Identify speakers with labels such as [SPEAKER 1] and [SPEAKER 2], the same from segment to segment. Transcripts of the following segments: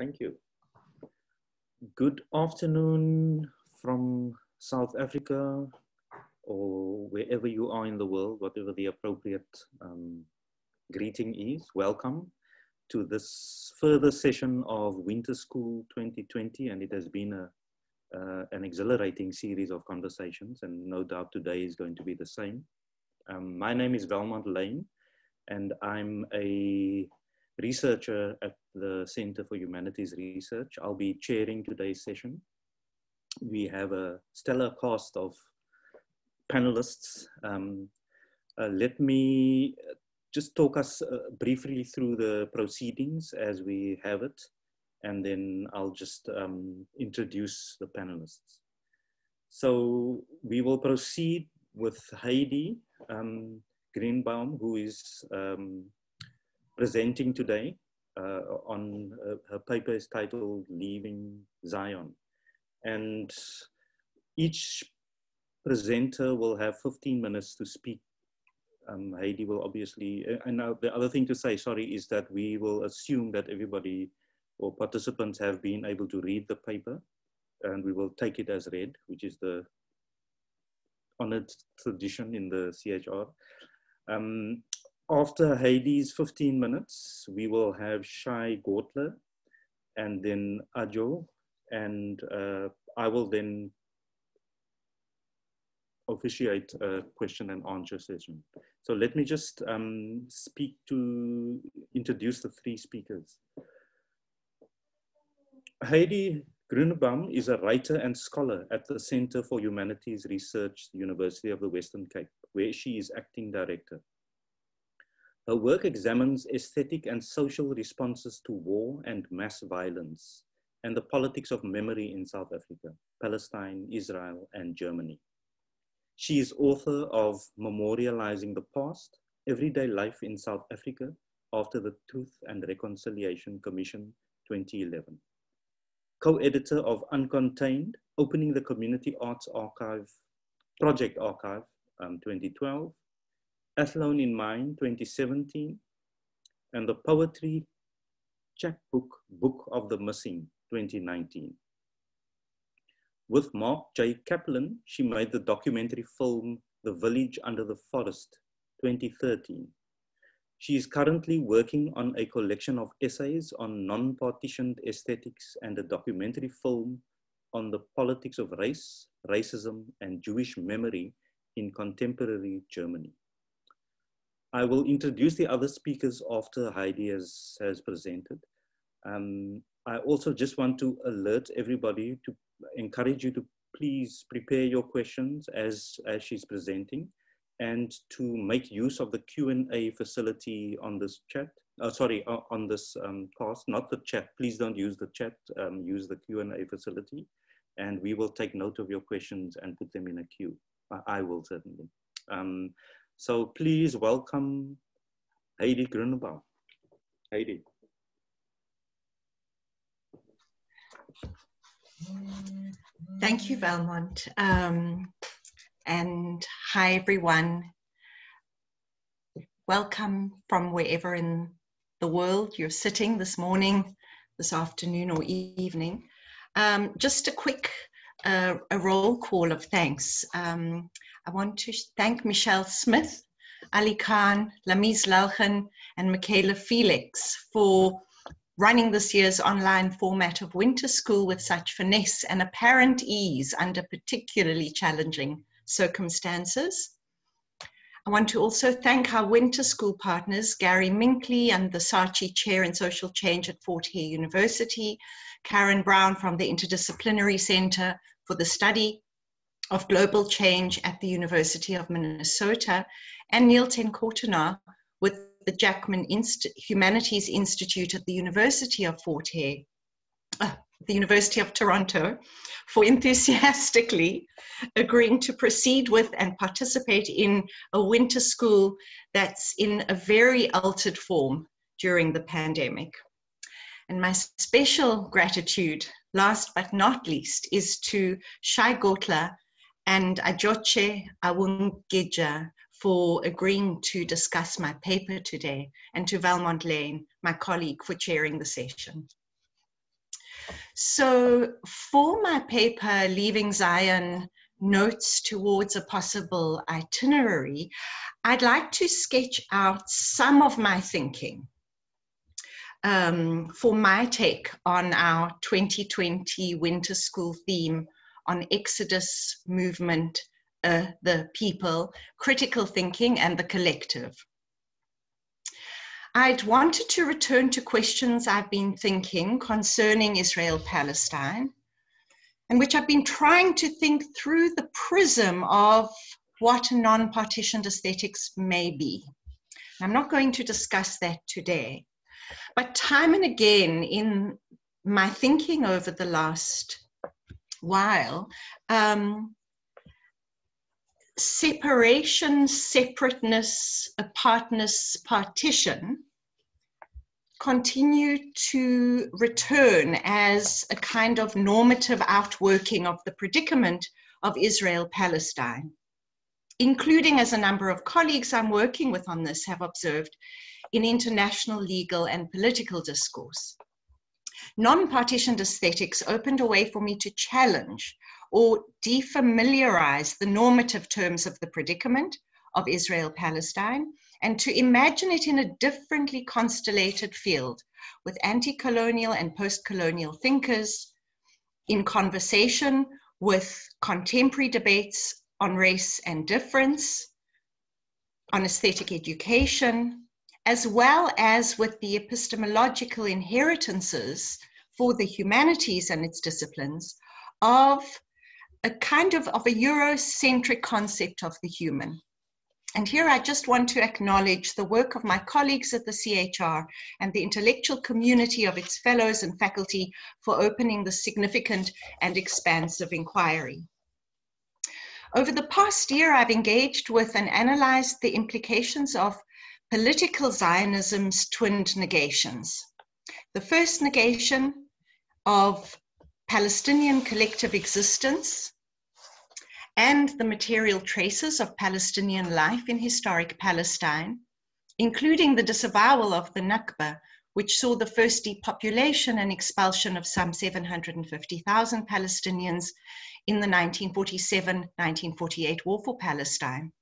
[SPEAKER 1] Thank you. Good afternoon from South Africa or wherever you are in the world, whatever the appropriate um, greeting is. Welcome to this further session of Winter School 2020, and it has been a, uh, an exhilarating series of conversations, and no doubt today is going to be the same. Um, my name is Valmont Layne, and I'm a researcher at the Center for Humanities Research. I'll be chairing today's session. We have a stellar cast of panelists. Um, uh, let me just talk us uh, briefly through the proceedings as we have it, and then I'll just um, introduce the panelists. So we will proceed with Heidi um, Grunebaum, who is um, presenting today uh, on uh, her paper is titled Leaving Zion. And each presenter will have 15 minutes to speak. Um, Heidi will obviously, uh, and now the other thing to say, sorry, is that we will assume that everybody or participants have been able to read the paper and we will take it as read, which is the honored tradition in the CHR. Um, after Heidi's 15 minutes, we will have Shai Gortler and then Ajo, and uh, I will then officiate a question and answer session. So let me just um, speak to introduce the three speakers. Heidi Grunebaum is a writer and scholar at the Center for Humanities Research, University of the Western Cape, where she is acting director. Her work examines aesthetic and social responses to war and mass violence and the politics of memory in South Africa, Palestine, Israel, and Germany. She is author of Memorializing the Past, Everyday Life in South Africa after the Truth and Reconciliation Commission 2011. Co-editor of Uncontained, Opening the Community Arts Archive, Project Archive um, 2012, Athlone in Mind 2017, and the Poetry Chapbook Book of the Missing 2019. With Mark J. Kaplan, she made the documentary film The Village Under the Forest 2013. She is currently working on a collection of essays on non-partitioned aesthetics and a documentary film on the politics of race, racism, and Jewish memory in contemporary Germany. I will introduce the other speakers after Heidi has, has presented. Um, I also just want to alert everybody to encourage you to please prepare your questions as, as she's presenting and to make use of the Q&A facility on this chat, uh, sorry, uh, on this um, not the chat. Please don't use the chat, um, use the Q&A facility and we will take note of your questions and put them in a queue. I will certainly. Um, so please welcome Heidi Grunebaum. Heidi.
[SPEAKER 2] Thank you, Valmont. Um, and hi, everyone. Welcome from wherever in the world you're sitting this morning, this afternoon, or evening. Um, just a quick uh, a roll call of thanks. Um, I want to thank Michelle Smith, Ali Khan, Lameez Lalkhen, and Michaela Felix for running this year's online format of winter school with such finesse and apparent ease under particularly challenging circumstances. I want to also thank our winter school partners, Gary Minkley and the SARChI Chair in Social Change at Fort Hare University, Karen Brown from the Interdisciplinary Center for the Study of Global Change at the University of Minnesota, and Neil ten with the Jackman Inst Humanities Institute at the University of Fort Hare, uh, the University of Toronto, for enthusiastically agreeing to proceed with and participate in a winter school that's in a very altered form during the pandemic. And my special gratitude, last but not least, is to Shai Gortler and Ajoche Awungija for agreeing to discuss my paper today, and to Valmont Layne, my colleague, for chairing the session. So, for my paper, Leaving Zion Notes Towards a Possible Itinerary, I'd like to sketch out some of my thinking um, for my take on our 2020 winter school theme on Exodus movement, uh, the people, critical thinking, and the collective. I'd wanted to return to questions I've been thinking concerning Israel Palestine, and which I've been trying to think through the prism of what non partitioned aesthetics may be. I'm not going to discuss that today. But time and again in my thinking over the last while, um, separation, separateness, apartness, partition continue to return as a kind of normative outworking of the predicament of Israel Palestine, including as a number of colleagues I'm working with on this have observed in international legal and political discourse. Non partitioned aesthetics opened a way for me to challenge or defamiliarize the normative terms of the predicament of Israel Palestine and to imagine it in a differently constellated field with anti colonial and post colonial thinkers in conversation with contemporary debates on race and difference, on aesthetic education, as well as with the epistemological inheritances for the humanities and its disciplines of a kind of, of a Eurocentric concept of the human. And here I just want to acknowledge the work of my colleagues at the CHR and the intellectual community of its fellows and faculty for opening the significant and expansive inquiry. Over the past year, I've engaged with and analyzed the implications of political Zionism's twinned negations. The first negation of Palestinian collective existence and the material traces of Palestinian life in historic Palestine, including the disavowal of the Nakba, which saw the first depopulation and expulsion of some 750,000 Palestinians in the 1947 1948 war for Palestine.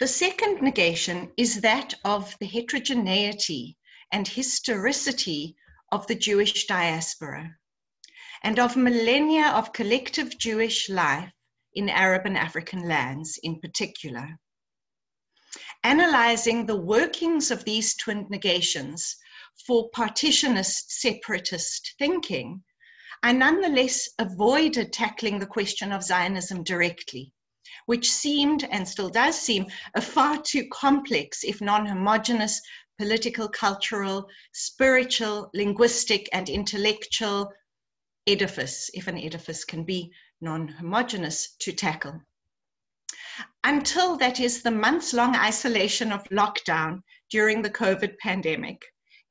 [SPEAKER 2] The second negation is that of the heterogeneity and historicity of the Jewish diaspora and of millennia of collective Jewish life in Arab and African lands in particular. Analyzing the workings of these twin negations for partitionist separatist thinking, I nonetheless avoided tackling the question of Zionism directly which seemed and still does seem a far too complex, if non homogenous, political, cultural, spiritual, linguistic, and intellectual edifice, if an edifice can be non homogenous, to tackle. Until that is the months long isolation of lockdown during the COVID pandemic,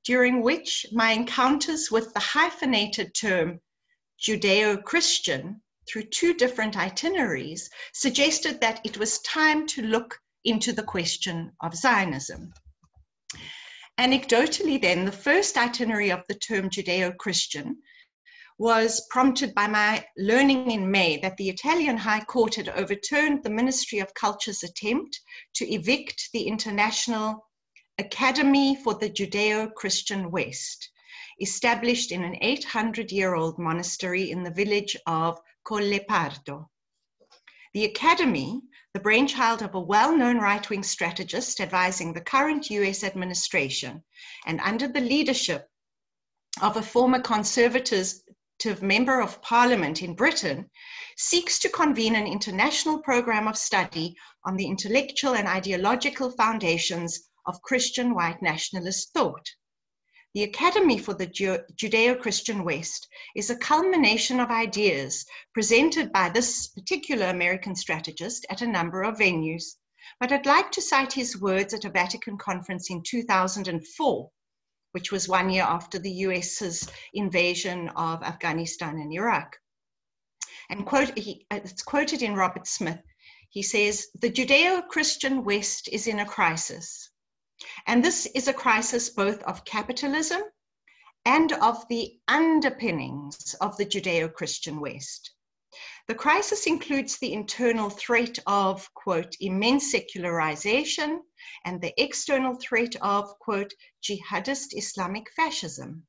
[SPEAKER 2] during which my encounters with the hyphenated term Judeo Christian through two different itineraries suggested that it was time to look into the question of Zionism. Anecdotally, then, the first itinerary of the term Judeo Christian was prompted by my learning in May that the Italian High Court had overturned the Ministry of Culture's attempt to evict the International Academy for the Judeo Christian West, established in an 800 year old monastery in the village of The Academy, the brainchild of a well known right wing strategist advising the current US administration, and under the leadership of a former conservative member of parliament in Britain, seeks to convene an international program of study on the intellectual and ideological foundations of Christian white nationalist thought. The Academy for the Judeo Christian West is a culmination of ideas presented by this particular American strategist at a number of venues. But I'd like to cite his words at a Vatican conference in 2004, which was one year after the US's invasion of Afghanistan and Iraq. And quote, he, it's quoted in Robert Smith. He says, The Judeo Christian West is in a crisis. And this is a crisis both of capitalism and of the underpinnings of the Judeo Christian West. The crisis includes the internal threat of, quote, immense secularization and the external threat of, quote, jihadist Islamic fascism.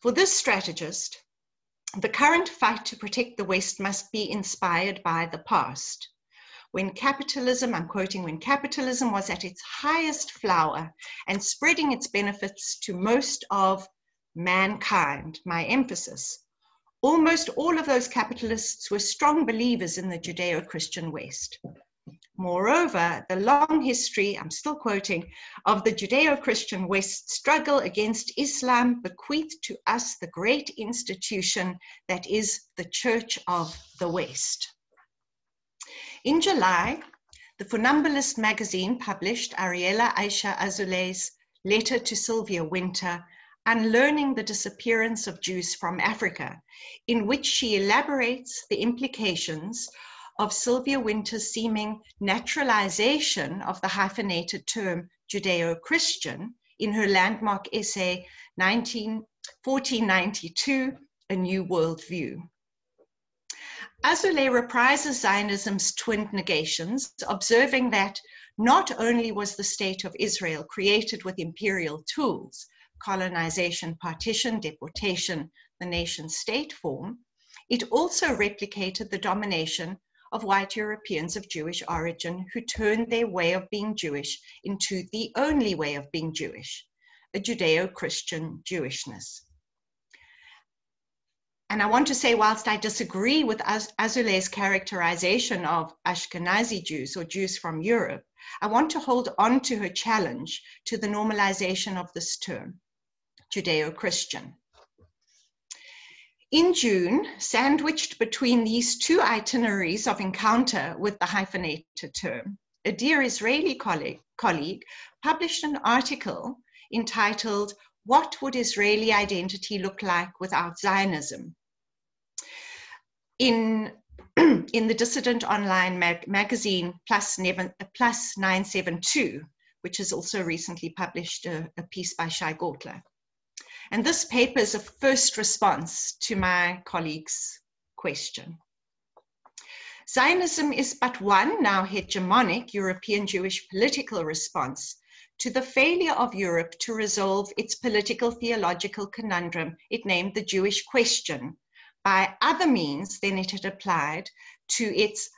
[SPEAKER 2] For this strategist, the current fight to protect the West must be inspired by the past. When capitalism, I'm quoting, when capitalism was at its highest flower and spreading its benefits to most of mankind, my emphasis, Almost all of those capitalists were strong believers in the Judeo Christian West. Moreover, the long history, I'm still quoting, of the Judeo Christian West struggle against Islam bequeathed to us the great institution that is the Church of the West. In July, the Funambulist magazine published Ariella Aisha Azoulay's letter to Sylvia Wynter Unlearning the Disappearance of Jews from Africa, in which she elaborates the implications of Sylvia Wynter's seeming naturalization of the hyphenated term Judeo Christian in her landmark essay 19, 1492 A New World View. Azoulay reprises Zionism's twin negations, observing that not only was the state of Israel created with imperial tools, colonization, partition, deportation, the nation state form, it also replicated the domination of white Europeans of Jewish origin who turned their way of being Jewish into the only way of being Jewish, a Judeo Christian Jewishness. And I want to say, whilst I disagree with Az- Azoulay's characterization of Ashkenazi Jews or Jews from Europe, I want to hold on to her challenge to the normalization of this term. Judeo Christian. In June, sandwiched between these two itineraries of encounter with the hyphenated term, a dear Israeli colleague, colleague published an article entitled, What Would Israeli Identity Look Like Without Zionism? In, in the Dissident Online mag- magazine plus, never, plus 972, which has also recently published a, a piece by Shai Gortler. And this paper is a first response to my colleague's question. Zionism is but one now hegemonic European Jewish political response to the failure of Europe to resolve its political theological conundrum it named the Jewish question by other means than it had applied to its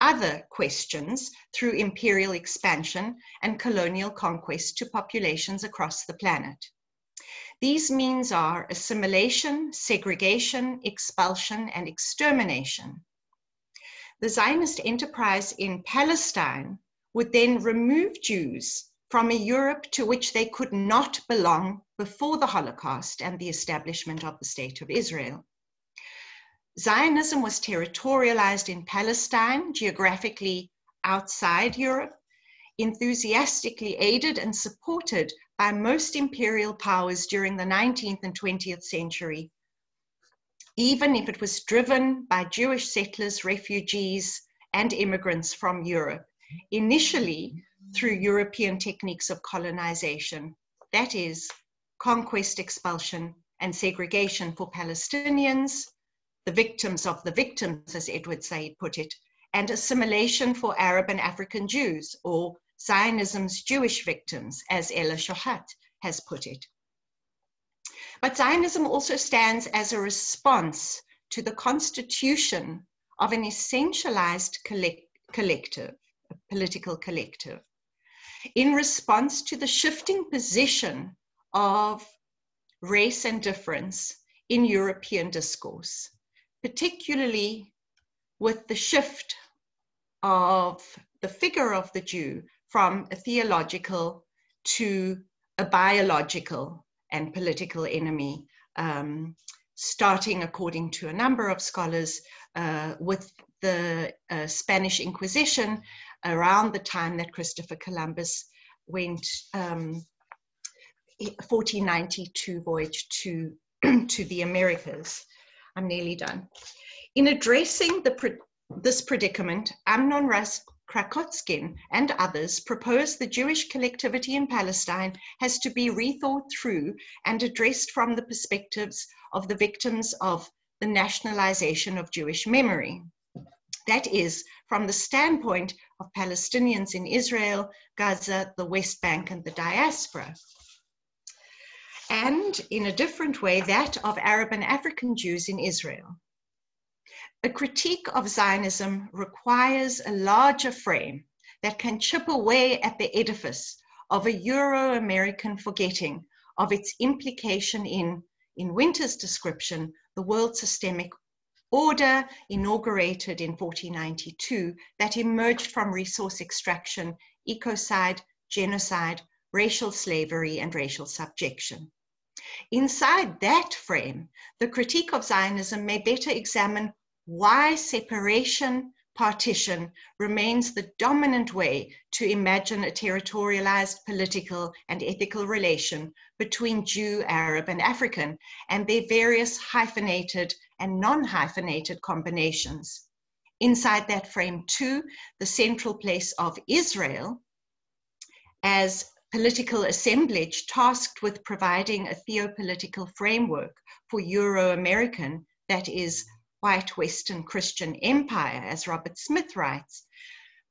[SPEAKER 2] other questions through imperial expansion and colonial conquest to populations across the planet. These means are assimilation, segregation, expulsion, and extermination. The Zionist enterprise in Palestine would then remove Jews from a Europe to which they could not belong before the Holocaust and the establishment of the State of Israel. Zionism was territorialized in Palestine, geographically outside Europe, enthusiastically aided and supported by most imperial powers during the 19th and 20th century, even if it was driven by Jewish settlers, refugees, and immigrants from Europe, initially through European techniques of colonization, that is, conquest, expulsion, and segregation for Palestinians, the victims of the victims, as Edward Said put it, and assimilation for Arab and African Jews, or Zionism's Jewish victims, as Ella Shohat has put it. But Zionism also stands as a response to the constitution of an essentialized collect collective, a political collective, in response to the shifting position of race and difference in European discourse, particularly with the shift of the figure of the Jew from a theological to a biological and political enemy, um, starting, according to a number of scholars, uh, with the uh, Spanish Inquisition around the time that Christopher Columbus went um, 1492 voyage to, to the Americas. I'm nearly done. In addressing the, this predicament, Amnon Ras Krakotskin, and others propose the Jewish collectivity in Palestine has to be rethought through and addressed from the perspectives of the victims of the nationalization of Jewish memory. That is, from the standpoint of Palestinians in Israel, Gaza, the West Bank, and the diaspora. And in a different way, that of Arab and African Jews in Israel. A critique of Zionism requires a larger frame that can chip away at the edifice of a Euro American forgetting of its implication in, in Wynter's description, the world systemic order inaugurated in 1492 that emerged from resource extraction, ecocide, genocide, racial slavery, and racial subjection. Inside that frame, the critique of Zionism may better examine why separation, partition remains the dominant way to imagine a territorialized political and ethical relation between Jew, Arab, and African, and their various hyphenated and non hyphenated combinations. Inside that frame, too, the central place of Israel as political assemblage tasked with providing a theopolitical framework for Euro American, that is, white Western Christian empire, as Robert Smith writes,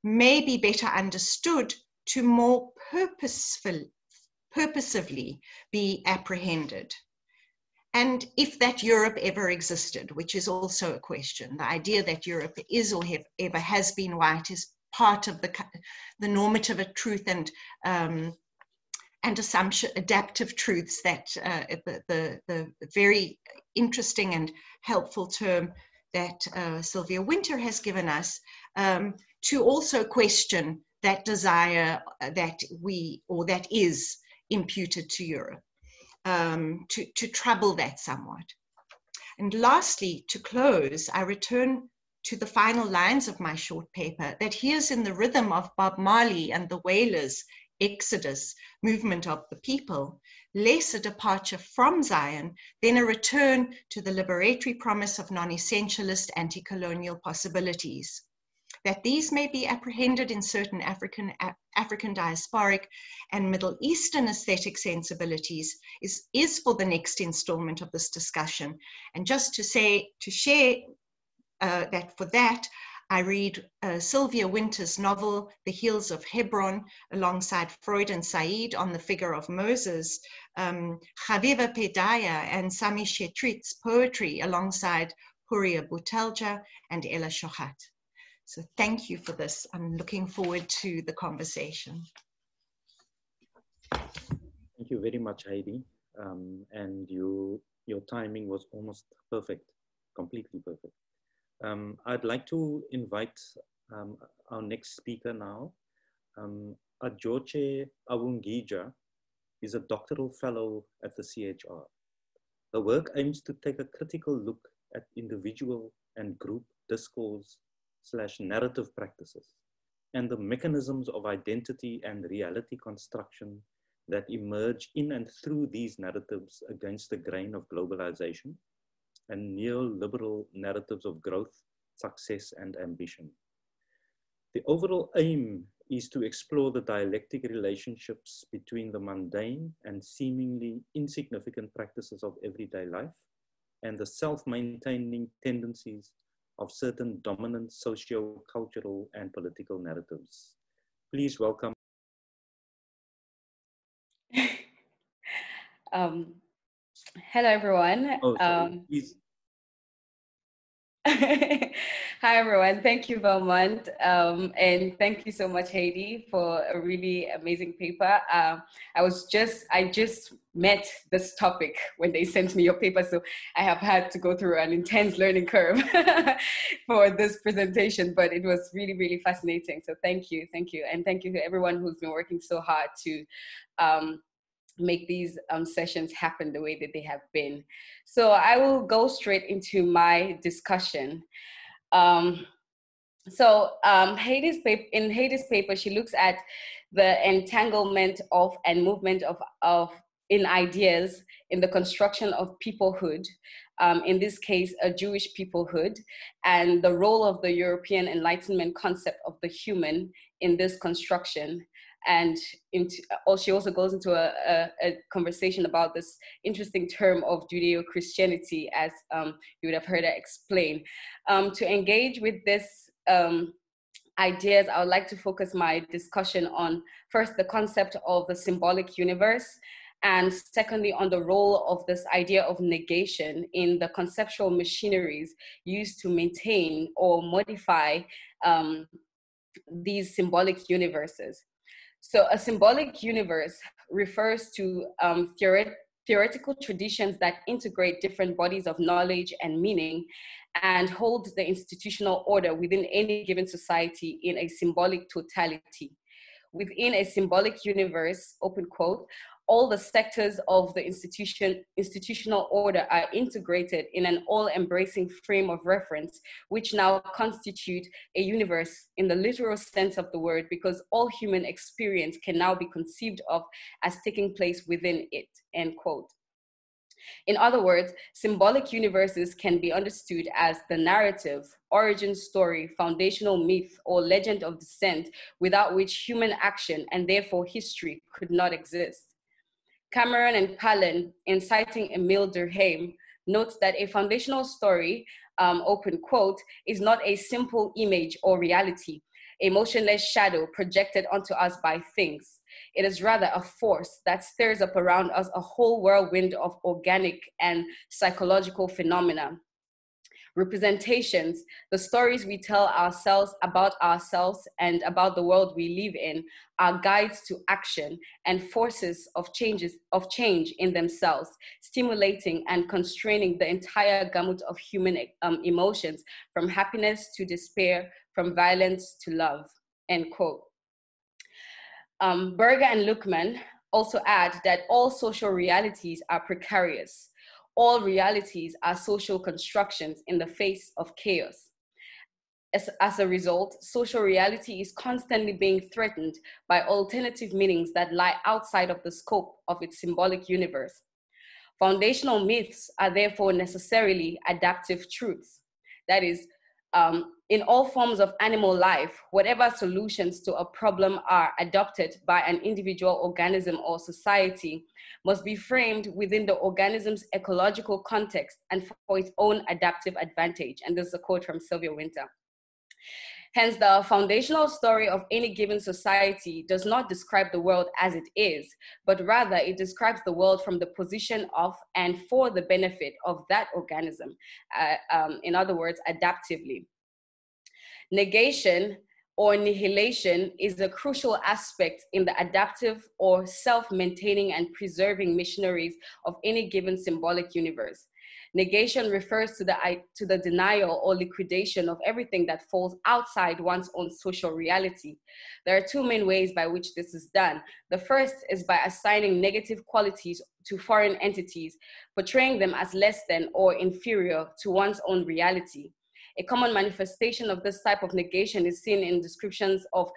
[SPEAKER 2] may be better understood to more purposeful, purposively be apprehended. And if that Europe ever existed, which is also a question, the idea that Europe is or have, ever has been white is part of the, the normative truth and um, and assumption adaptive truths that uh, the, the, the very interesting and helpful term that uh, Sylvia Wynter has given us um, to also question that desire uh, that we or that is imputed to Europe, um, to, to trouble that somewhat. And lastly, to close, I return to the final lines of my short paper that hears in the rhythm of Bob Marley and the Wailers exodus movement of the people, less a departure from Zion than a return to the liberatory promise of non essentialist anti colonial possibilities. That these may be apprehended in certain African, African diasporic and Middle Eastern aesthetic sensibilities is, is for the next installment of this discussion. And just to say, to share uh, that for that, I read uh, Sylvia Wynter's novel, The Hills of Hebron, alongside Freud and Said on the figure of Moses, um, Pedaya and Sami Chetrit's poetry alongside Houria Bouteldja and Ella Shohat. So thank you for this. I'm looking forward to the conversation.
[SPEAKER 1] Thank you very much, Heidi. Um, and you, your timing was almost perfect, completely perfect. Um, I'd like to invite um, our next speaker now. Um, Ajoche Awungija is a doctoral fellow at the CHR. Her work aims to take a critical look at individual and group discourse slash narrative practices and the mechanisms of identity and reality construction that emerge in and through these narratives against the grain of globalization and neoliberal narratives of growth, success, and ambition. The overall aim is to explore the dialectic relationships between the mundane and seemingly insignificant practices of everyday life and the self-maintaining tendencies of certain dominant socio-cultural and political narratives. Please welcome.
[SPEAKER 3] um, Hello, everyone.
[SPEAKER 1] Oh, um,
[SPEAKER 3] Hi, everyone. Thank you, Valmont. Um, and thank you so much, Heidi, for a really amazing paper. Um, I was just, I just met this topic when they sent me your paper. So I have had to go through an intense learning curve for this presentation, but it was really, really fascinating. So thank you. Thank you. And thank you to everyone who's been working so hard to um, make these um, sessions happen the way that they have been. So I will go straight into my discussion. Um, so um, paper, in Heidi's paper, she looks at the entanglement of and movement of, of in ideas in the construction of peoplehood, um, in this case, a Jewish peoplehood, and the role of the European Enlightenment concept of the human in this construction. And into, she also goes into a, a, a, conversation about this interesting term of Judeo Christianity, as um, you would have heard her explain. Um, to engage with this um, ideas, I would like to focus my discussion on first the concept of the symbolic universe, and secondly, on the role of this idea of negation in the conceptual machineries used to maintain or modify um, these symbolic universes. So, a symbolic universe refers to um, theoret- theoretical traditions that integrate different bodies of knowledge and meaning and hold the institutional order within any given society in a symbolic totality. Within a symbolic universe, open quote, all the sectors of the institution, institutional order are integrated in an all-embracing frame of reference, which now constitute a universe in the literal sense of the word, because all human experience can now be conceived of as taking place within it, end quote. In other words, symbolic universes can be understood as the narrative, origin story, foundational myth, or legend of descent without which human action and therefore history could not exist. Cameron and Palin, in citing Emile Durkheim, notes that a foundational story, um, open quote, is not a simple image or reality, a motionless shadow projected onto us by things. It is rather a force that stirs up around us a whole whirlwind of organic and psychological phenomena representations, the stories we tell ourselves about ourselves and about the world we live in are guides to action and forces of changes of change in themselves, stimulating and constraining the entire gamut of human um, emotions, from happiness to despair, from violence to love. End quote. Um, Berger and Luckmann also add that all social realities are precarious all realities are social constructions in the face of chaos. As, as, a result, social reality is constantly being threatened by alternative meanings that lie outside of the scope of its symbolic universe. Foundational myths are therefore necessarily adaptive truths. That is, um, in all forms of animal life, whatever solutions to a problem are adopted by an individual organism or society must be framed within the organism's ecological context and for its own adaptive advantage. And this is a quote from Sylvia Wynter. Hence, the foundational story of any given society does not describe the world as it is, but rather it describes the world from the position of and for the benefit of that organism. Uh, um, in other words, adaptively. Negation or annihilation is a crucial aspect in the adaptive or self-maintaining and preserving missionaries of any given symbolic universe. Negation refers to the, to the denial or liquidation of everything that falls outside one's own social reality. There are two main ways by which this is done. The first is by assigning negative qualities to foreign entities, portraying them as less than or inferior to one's own reality. A common manifestation of this type of negation is seen in descriptions of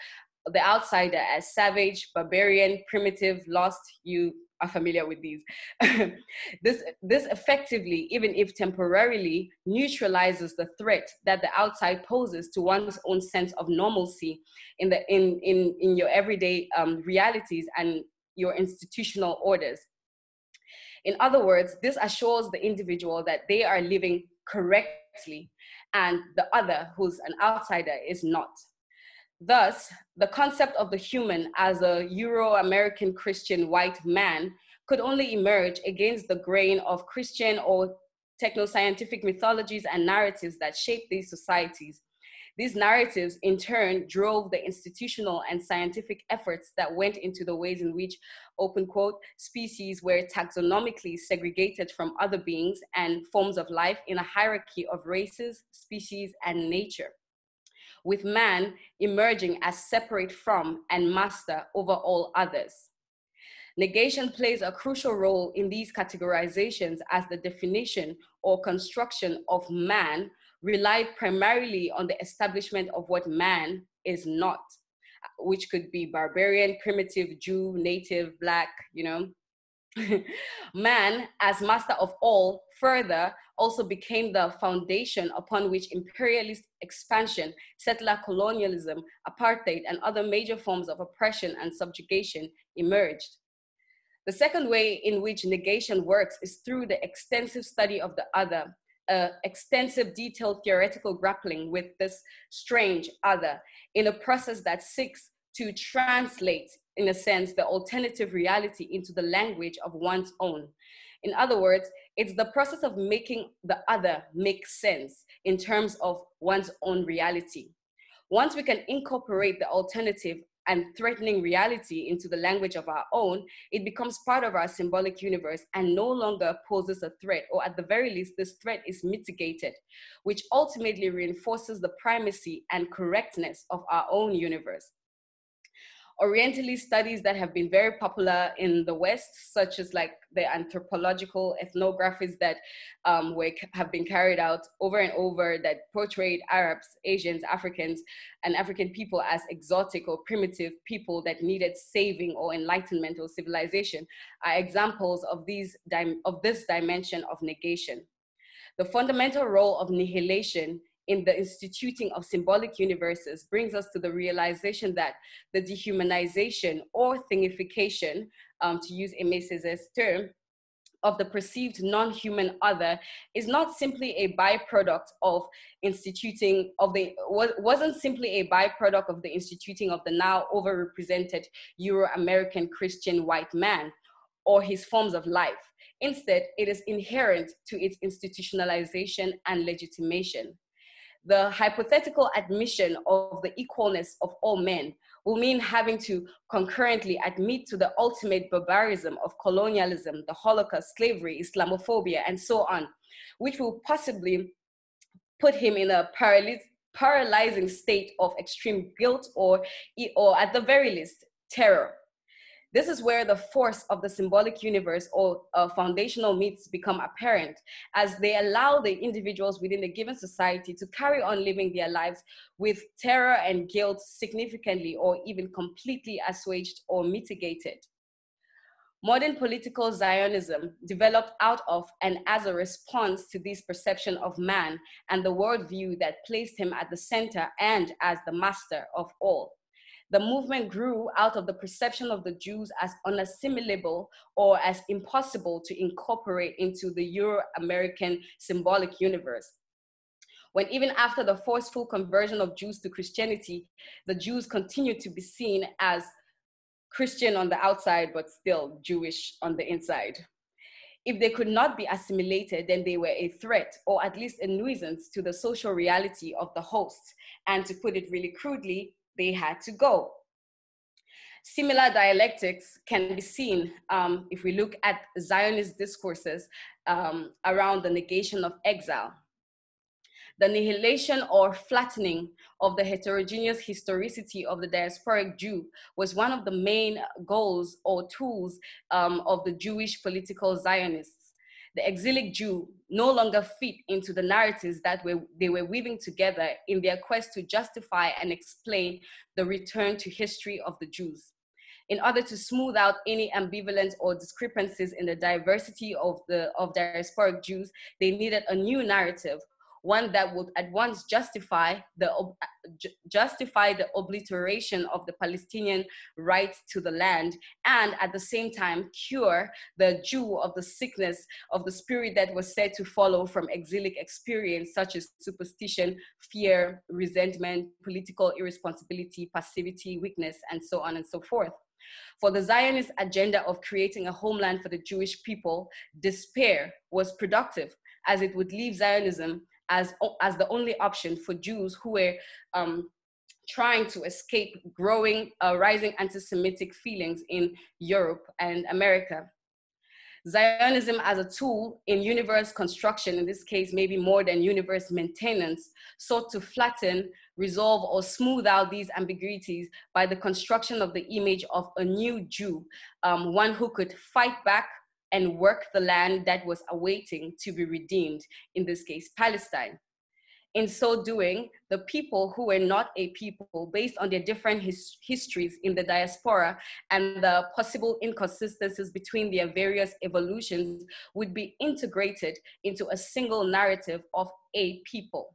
[SPEAKER 3] the outsider as savage, barbarian, primitive, lost. You are familiar with these. this, this effectively, even if temporarily, neutralizes the threat that the outside poses to one's own sense of normalcy in, the, in, in, in your everyday um, realities and your institutional orders. In other words, this assures the individual that they are living correctly and the other, who's an outsider, is not. Thus, the concept of the human as a Euro American Christian white man could only emerge against the grain of Christian or techno scientific mythologies and narratives that shape these societies. These narratives, in turn, drove the institutional and scientific efforts that went into the ways in which, open quote, species were taxonomically segregated from other beings and forms of life in a hierarchy of races, species, and nature with man emerging as separate from and master over all others. Negation plays a crucial role in these categorizations as the definition or construction of man relied primarily on the establishment of what man is not, which could be barbarian, primitive, Jew, native, black, you know. Man, as master of all, further also became the foundation upon which imperialist expansion, settler colonialism, apartheid, and other major forms of oppression and subjugation emerged. The second way in which negation works is through the extensive study of the other, uh, extensive detailed theoretical grappling with this strange other in a process that seeks to translate, in a sense, the alternative reality into the language of one's own. In other words, it's the process of making the other make sense in terms of one's own reality. Once we can incorporate the alternative and threatening reality into the language of our own, it becomes part of our symbolic universe and no longer poses a threat, or at the very least, this threat is mitigated, which ultimately reinforces the primacy and correctness of our own universe. Orientalist studies that have been very popular in the West, such as like the anthropological ethnographies that um, were, have been carried out over and over that portrayed Arabs, Asians, Africans, and African people as exotic or primitive people that needed saving or enlightenment or civilization, are examples of, these, of this dimension of negation. The fundamental role of nihilation in the instituting of symbolic universes brings us to the realization that the dehumanization or thingification, um, to use Aimé Césaire's term, of the perceived non-human other is not simply a byproduct of instituting of the wasn't simply a byproduct of the instituting of the now overrepresented Euro-American Christian white man or his forms of life. Instead, it is inherent to its institutionalization and legitimation the hypothetical admission of the equalness of all men will mean having to concurrently admit to the ultimate barbarism of colonialism, the Holocaust, slavery, Islamophobia, and so on, which will possibly put him in a paralyzing state of extreme guilt or, or at the very least, terror. This is where the force of the symbolic universe or uh, foundational myths become apparent as they allow the individuals within a given society to carry on living their lives with terror and guilt significantly or even completely assuaged or mitigated. Modern political Zionism developed out of and as a response to this perception of man and the worldview that placed him at the center and as the master of all. The movement grew out of the perception of the Jews as unassimilable or as impossible to incorporate into the Euro American symbolic universe. When even after the forceful conversion of Jews to Christianity, the Jews continued to be seen as Christian on the outside, but still Jewish on the inside. If they could not be assimilated, then they were a threat or at least a nuisance to the social reality of the host. And to put it really crudely, they had to go. Similar dialectics can be seen um, if we look at Zionist discourses um, around the negation of exile. The nihilation or flattening of the heterogeneous historicity of the diasporic Jew was one of the main goals or tools um, of the Jewish political Zionists the exilic Jew no longer fit into the narratives that were, they were weaving together in their quest to justify and explain the return to history of the Jews. In order to smooth out any ambivalence or discrepancies in the diversity of the of diasporic Jews, they needed a new narrative one that would at once justify the justify the obliteration of the Palestinian right to the land and at the same time cure the Jew of the sickness of the spirit that was said to follow from exilic experience such as superstition, fear, resentment, political irresponsibility, passivity, weakness, and so on and so forth. For the Zionist agenda of creating a homeland for the Jewish people, despair was productive as it would leave Zionism as, as the only option for Jews who were um, trying to escape growing, uh, rising anti-Semitic feelings in Europe and America. Zionism as a tool in universe construction, in this case, maybe more than universe maintenance, sought to flatten, resolve, or smooth out these ambiguities by the construction of the image of a new Jew, um, one who could fight back, and work the land that was awaiting to be redeemed, in this case, Palestine. in so doing, the people who were not a people, based on their different his histories in the diaspora and the possible inconsistencies between their various evolutions, would be integrated into a single narrative of a people.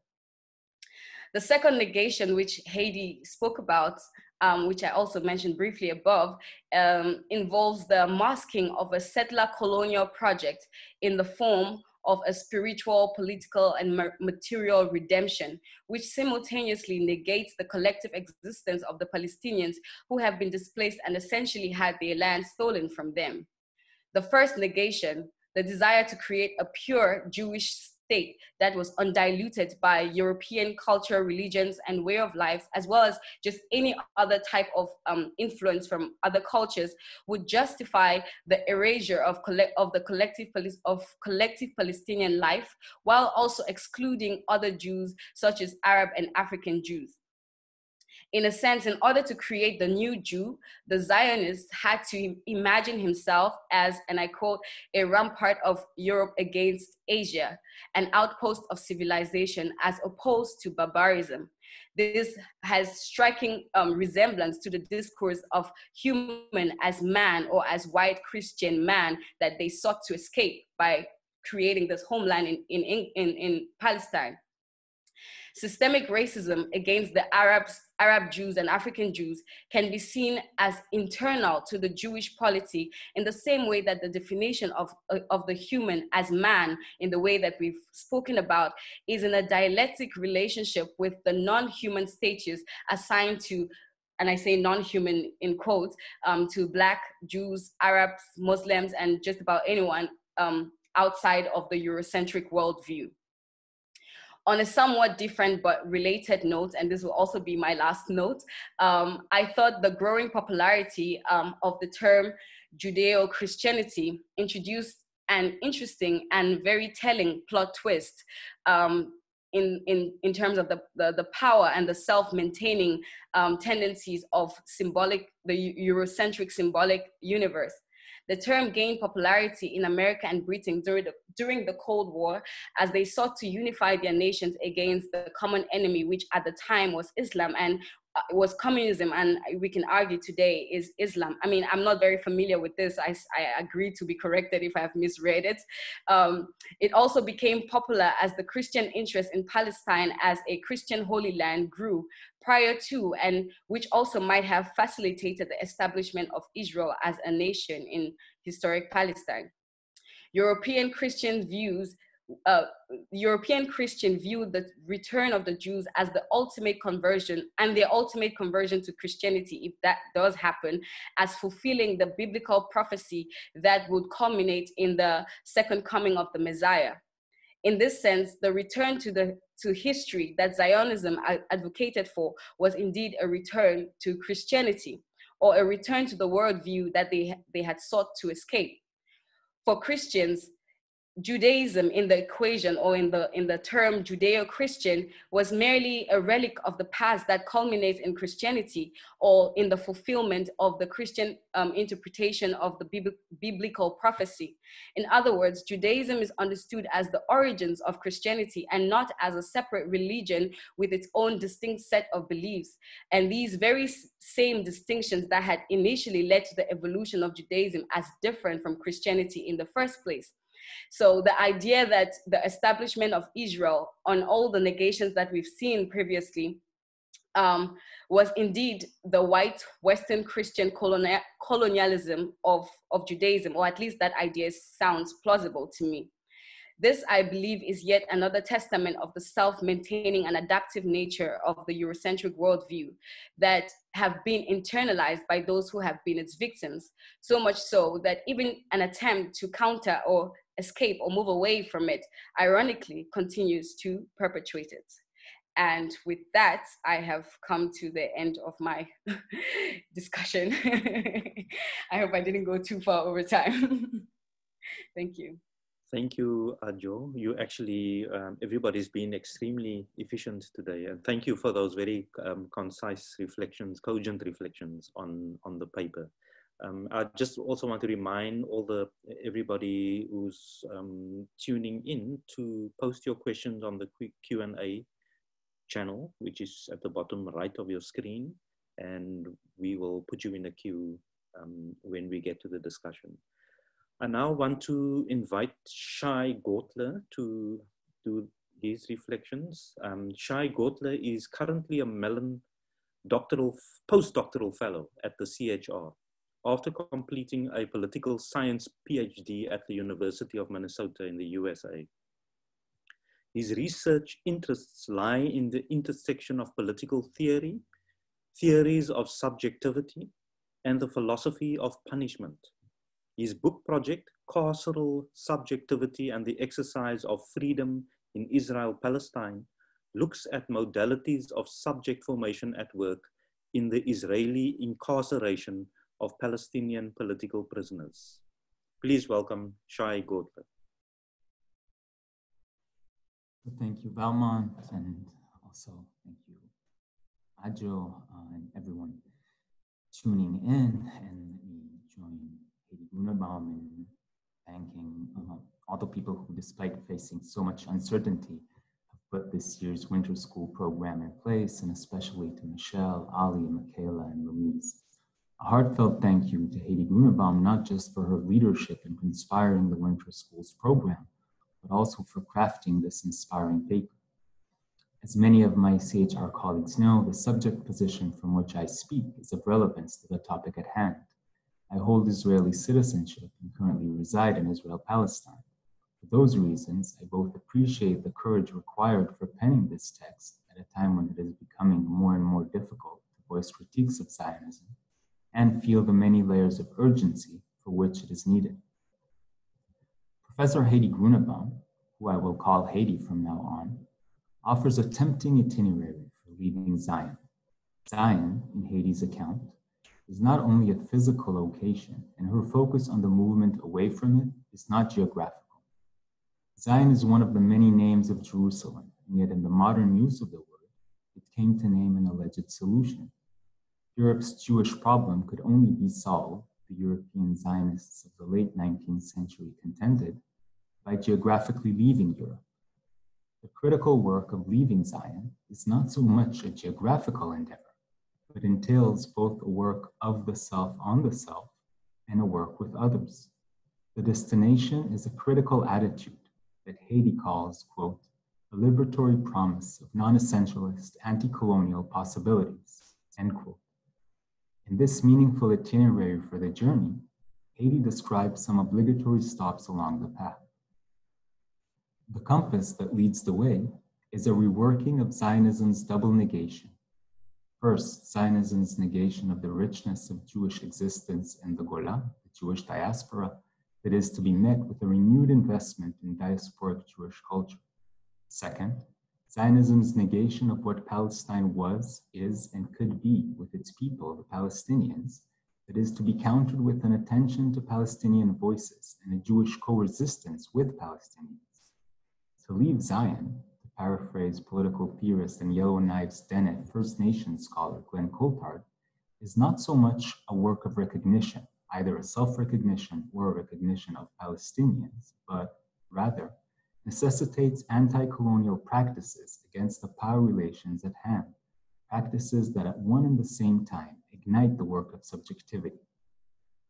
[SPEAKER 3] The second negation, which Heidi spoke about, um, which I also mentioned briefly above, um, involves the masking of a settler colonial project in the form of a spiritual, political, and material redemption, which simultaneously negates the collective existence of the Palestinians who have been displaced and essentially had their land stolen from them. The first negation, the desire to create a pure Jewish state that was undiluted by European culture, religions, and way of life, as well as just any other type of um, influence from other cultures, would justify the erasure of, of the collective, of collective Palestinian life, while also excluding other Jews, such as Arab and African Jews in a sense, in order to create the new Jew, the Zionist had to imagine himself as, and I quote, a rampart of Europe against Asia, an outpost of civilization as opposed to barbarism. This has striking um, resemblance to the discourse of human as man or as white Christian man that they sought to escape by creating this homeland in, in, in, in Palestine systemic racism against the Arabs, Arab Jews and African Jews can be seen as internal to the Jewish polity in the same way that the definition of, of the human as man, in the way that we've spoken about, is in a dialectic relationship with the non-human status assigned to and I say non-human in quotes, um, to Black, Jews, Arabs, Muslims, and just about anyone um, outside of the Eurocentric worldview on a somewhat different but related note, and this will also be my last note, um, I thought the growing popularity um, of the term Judeo Christianity introduced an interesting and very telling plot twist um, in, in, in terms of the, the, the power and the self maintaining um, tendencies of symbolic, the Eurocentric symbolic universe. The term gained popularity in America and Britain during the, during the Cold War as they sought to unify their nations against the common enemy, which at the time was Islam and uh, was communism and we can argue today is islam. I mean i'm not very familiar with this. I, I agree to be corrected if i have misread it. Um, it also became popular as the christian interest in palestine as a christian holy land grew prior to and which also might have facilitated the establishment of israel as a nation in historic palestine european christian views uh, European Christian viewed the return of the Jews as the ultimate conversion and their ultimate conversion to Christianity, if that does happen, as fulfilling the biblical prophecy that would culminate in the second coming of the Messiah. In this sense, the return to the to history that Zionism advocated for was indeed a return to Christianity, or a return to the worldview that they, they had sought to escape. For Christians, Judaism in the equation or in the in the term Judeo-Christian was merely a relic of the past that culminates in Christianity or in the fulfillment of the Christian um, interpretation of the bib biblical prophecy. In other words, Judaism is understood as the origins of Christianity and not as a separate religion with its own distinct set of beliefs. And these very same distinctions that had initially led to the evolution of Judaism as different from Christianity in the first place. So the idea that the establishment of Israel on all the negations that we've seen previously um, was indeed the white Western Christian colonialism of, of Judaism, or at least that idea sounds plausible to me. This, I believe, is yet another testament of the self maintaining and adaptive nature of the Eurocentric worldview that have been internalized by those who have been its victims, so much so that even an attempt to counter or escape or move away from it, ironically continues to perpetuate it. And with that, I have come to the end of my discussion. I hope I didn't go too far over time. Thank you.
[SPEAKER 1] Thank you, Ajo. You actually, um, everybody's been extremely efficient today. And thank you for those very um, concise reflections, cogent reflections on, on the paper. Um, I just also want to remind all the everybody who's um, tuning in to post your questions on the Q and A channel, which is at the bottom right of your screen, and we will put you in a queue um, when we get to the discussion. I now want to invite Shai Gortler to do these reflections. Um, Shai Gortler is currently a Mellon doctoral, postdoctoral fellow at the CHR after completing a political science PhD at the University of Minnesota in the USA. His research interests lie in the intersection of political theory, theories of subjectivity, and the philosophy of punishment. His book project, Carceral Subjectivity and the Exercise of Freedom in Israel Palestine, looks at modalities of subject formation at work in the Israeli incarceration of Palestinian political prisoners. Please welcome Shai Gortler.
[SPEAKER 4] Thank you, Valmont, and also thank you, Ajo, uh, and everyone tuning in. And let me join Heidi in thanking uh, all the people who, despite facing so much uncertainty, have put this year's winter school program in place, and especially to Michelle, Ali, Michaela, and Louise. A heartfelt thank you to Heidi Grunebaum, not just for her leadership in conspiring the winter schools program, but also for crafting this inspiring paper. As many of my CHR colleagues know, the subject position from which I speak is of relevance to the topic at hand. I hold Israeli citizenship and currently reside in Israel Palestine. For those reasons, I both appreciate the courage required for penning this text at a time when it is becoming more and more difficult to voice critiques of Zionism and feel the many layers of urgency for which it is needed. Professor Heidi Grunebaum, who I will call Heidi from now on, offers a tempting itinerary for leaving Zion. Zion, in Heidi's account, is not only a physical location, and her focus on the movement away from it is not geographical. Zion is one of the many names of Jerusalem, and yet in the modern use of the word, it came to name an alleged solution Europe's Jewish problem could only be solved, the European Zionists of the late 19th century contended, by geographically leaving Europe. The critical work of leaving Zion is not so much a geographical endeavor, but entails both a work of the self on the self and a work with others. The destination is a critical attitude that Heidi calls, quote, a liberatory promise of non essentialist anti colonial possibilities, end quote. In this meaningful itinerary for the journey, Heidi describes some obligatory stops along the path. The compass that leads the way is a reworking of Zionism's double negation. First, Zionism's negation of the richness of Jewish existence in the Golah, the Jewish diaspora, that is to be met with a renewed investment in diasporic Jewish culture. Second, Zionism's negation of what Palestine was, is, and could be with its people, the Palestinians, that is to be countered with an attention to Palestinian voices and a Jewish co-resistance with Palestinians. To leave Zion, to paraphrase political theorist and Yellowknives Dene First Nations scholar Glenn Coulthard, is not so much a work of recognition, either a self-recognition or a recognition of Palestinians, but rather necessitates anti-colonial practices against the power relations at hand, practices that at one and the same time ignite the work of subjectivity.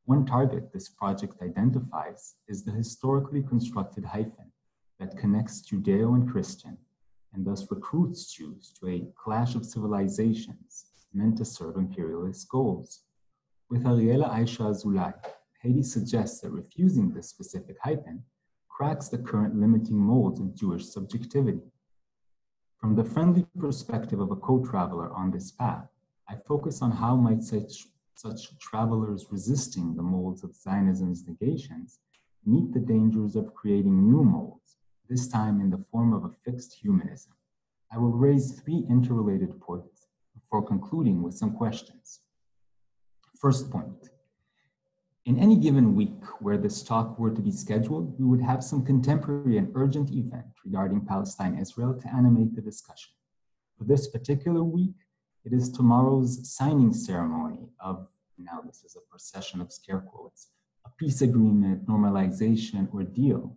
[SPEAKER 4] One target this project identifies is the historically constructed hyphen that connects Judeo and Christian and thus recruits Jews to a clash of civilizations meant to serve imperialist goals. With Ariela Aisha Azoulay, Heidi suggests that refusing this specific hyphen cracks the current limiting molds of Jewish subjectivity. From the friendly perspective of a co-traveler on this path, I focus on how might such, such travelers resisting the molds of Zionism's negations meet the dangers of creating new molds, this time in the form of a fixed humanism. I will raise three interrelated points before concluding with some questions. First point, in any given week where this talk were to be scheduled, we would have some contemporary and urgent event regarding Palestine Israel to animate the discussion. For this particular week, it is tomorrow's signing ceremony of, now this is a procession of scare quotes, a peace agreement, normalization, or deal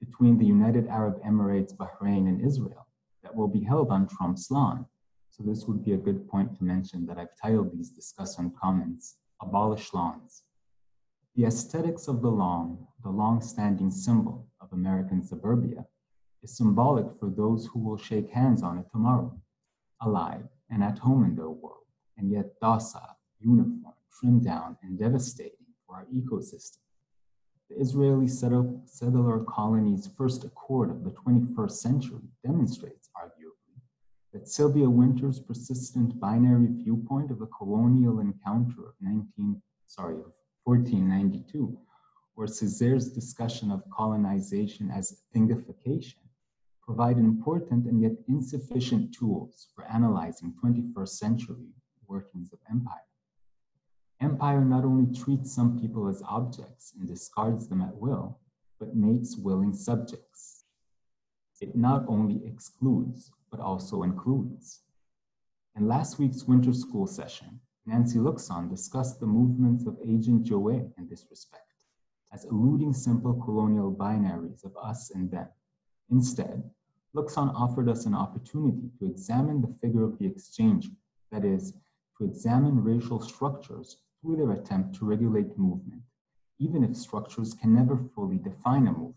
[SPEAKER 4] between the United Arab Emirates, Bahrain, and Israel that that will be held on Trump's lawn. So this would be a good point to mention that I've titled these discussion comments, Abolish Lawns. The aesthetics of the lawn, the long-standing symbol of American suburbia, is symbolic for those who will shake hands on it tomorrow, alive and at home in their world, and yet docile, uniform, trimmed down, and devastating for our ecosystem. The Israeli settler colony's first accord of the 21st century demonstrates, arguably, that Sylvia Wynter's persistent binary viewpoint of the colonial encounter of 19, sorry, of 1492, or Césaire's discussion of colonization as thingification, provide important and yet insufficient tools for analyzing 21st century workings of empire. Empire not only treats some people as objects and discards them at will, but makes willing subjects. It not only excludes, but also includes. In last week's winter school session, Nancy Luxon discussed the movements of Agent Joe in this respect, as eluding simple colonial binaries of us and them. Instead, Luxon offered us an opportunity to examine the figure of the exchange, that is, to examine racial structures through their attempt to regulate movement, even if structures can never fully define a movement.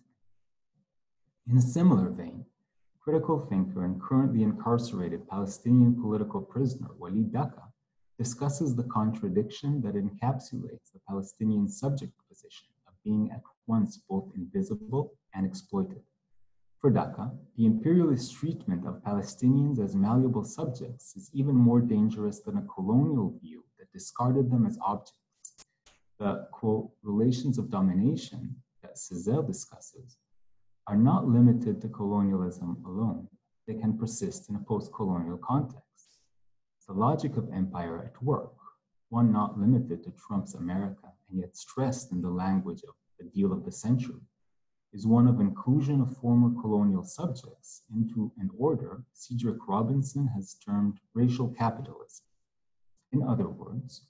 [SPEAKER 4] In a similar vein, critical thinker and currently incarcerated Palestinian political prisoner Walid Daka discusses the contradiction that encapsulates the Palestinian subject position of being at once both invisible and exploited. For Daka, the imperialist treatment of Palestinians as malleable subjects is even more dangerous than a colonial view that discarded them as objects. The quote, relations of domination that Césaire discusses are not limited to colonialism alone. They can persist in a post colonial context. The logic of empire at work, one not limited to Trump's America and yet stressed in the language of the deal of the century, is one of inclusion of former colonial subjects into an order Cedric Robinson has termed racial capitalism. In other words,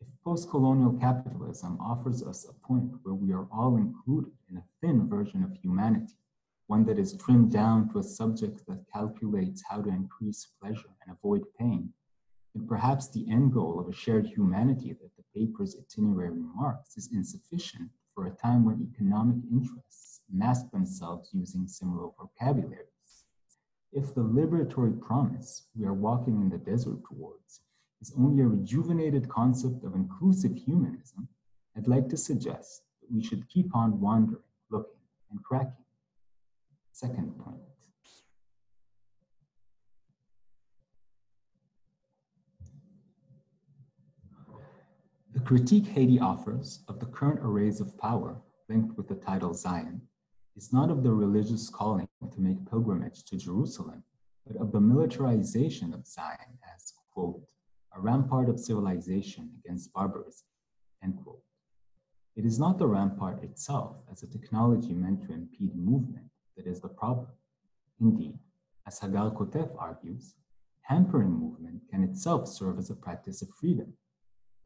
[SPEAKER 4] if post-colonial capitalism offers us a point where we are all included in a thin version of humanity, one that is trimmed down to a subject that calculates how to increase pleasure and avoid pain, then perhaps the end goal of a shared humanity that the paper's itinerary marks is insufficient for a time when economic interests mask themselves using similar vocabularies. If the liberatory promise we are walking in the desert towards is only a rejuvenated concept of inclusive humanism, I'd like to suggest that we should keep on wandering, looking, and cracking. Second point. The critique Heidi offers of the current arrays of power linked with the title Zion is not of the religious calling to make pilgrimage to Jerusalem, but of the militarization of Zion as, quote, a rampart of civilization against barbarism, end quote. It is not the rampart itself as a technology meant to impede movement that is the problem. Indeed, as Hagar Kotef argues, hampering movement can itself serve as a practice of freedom.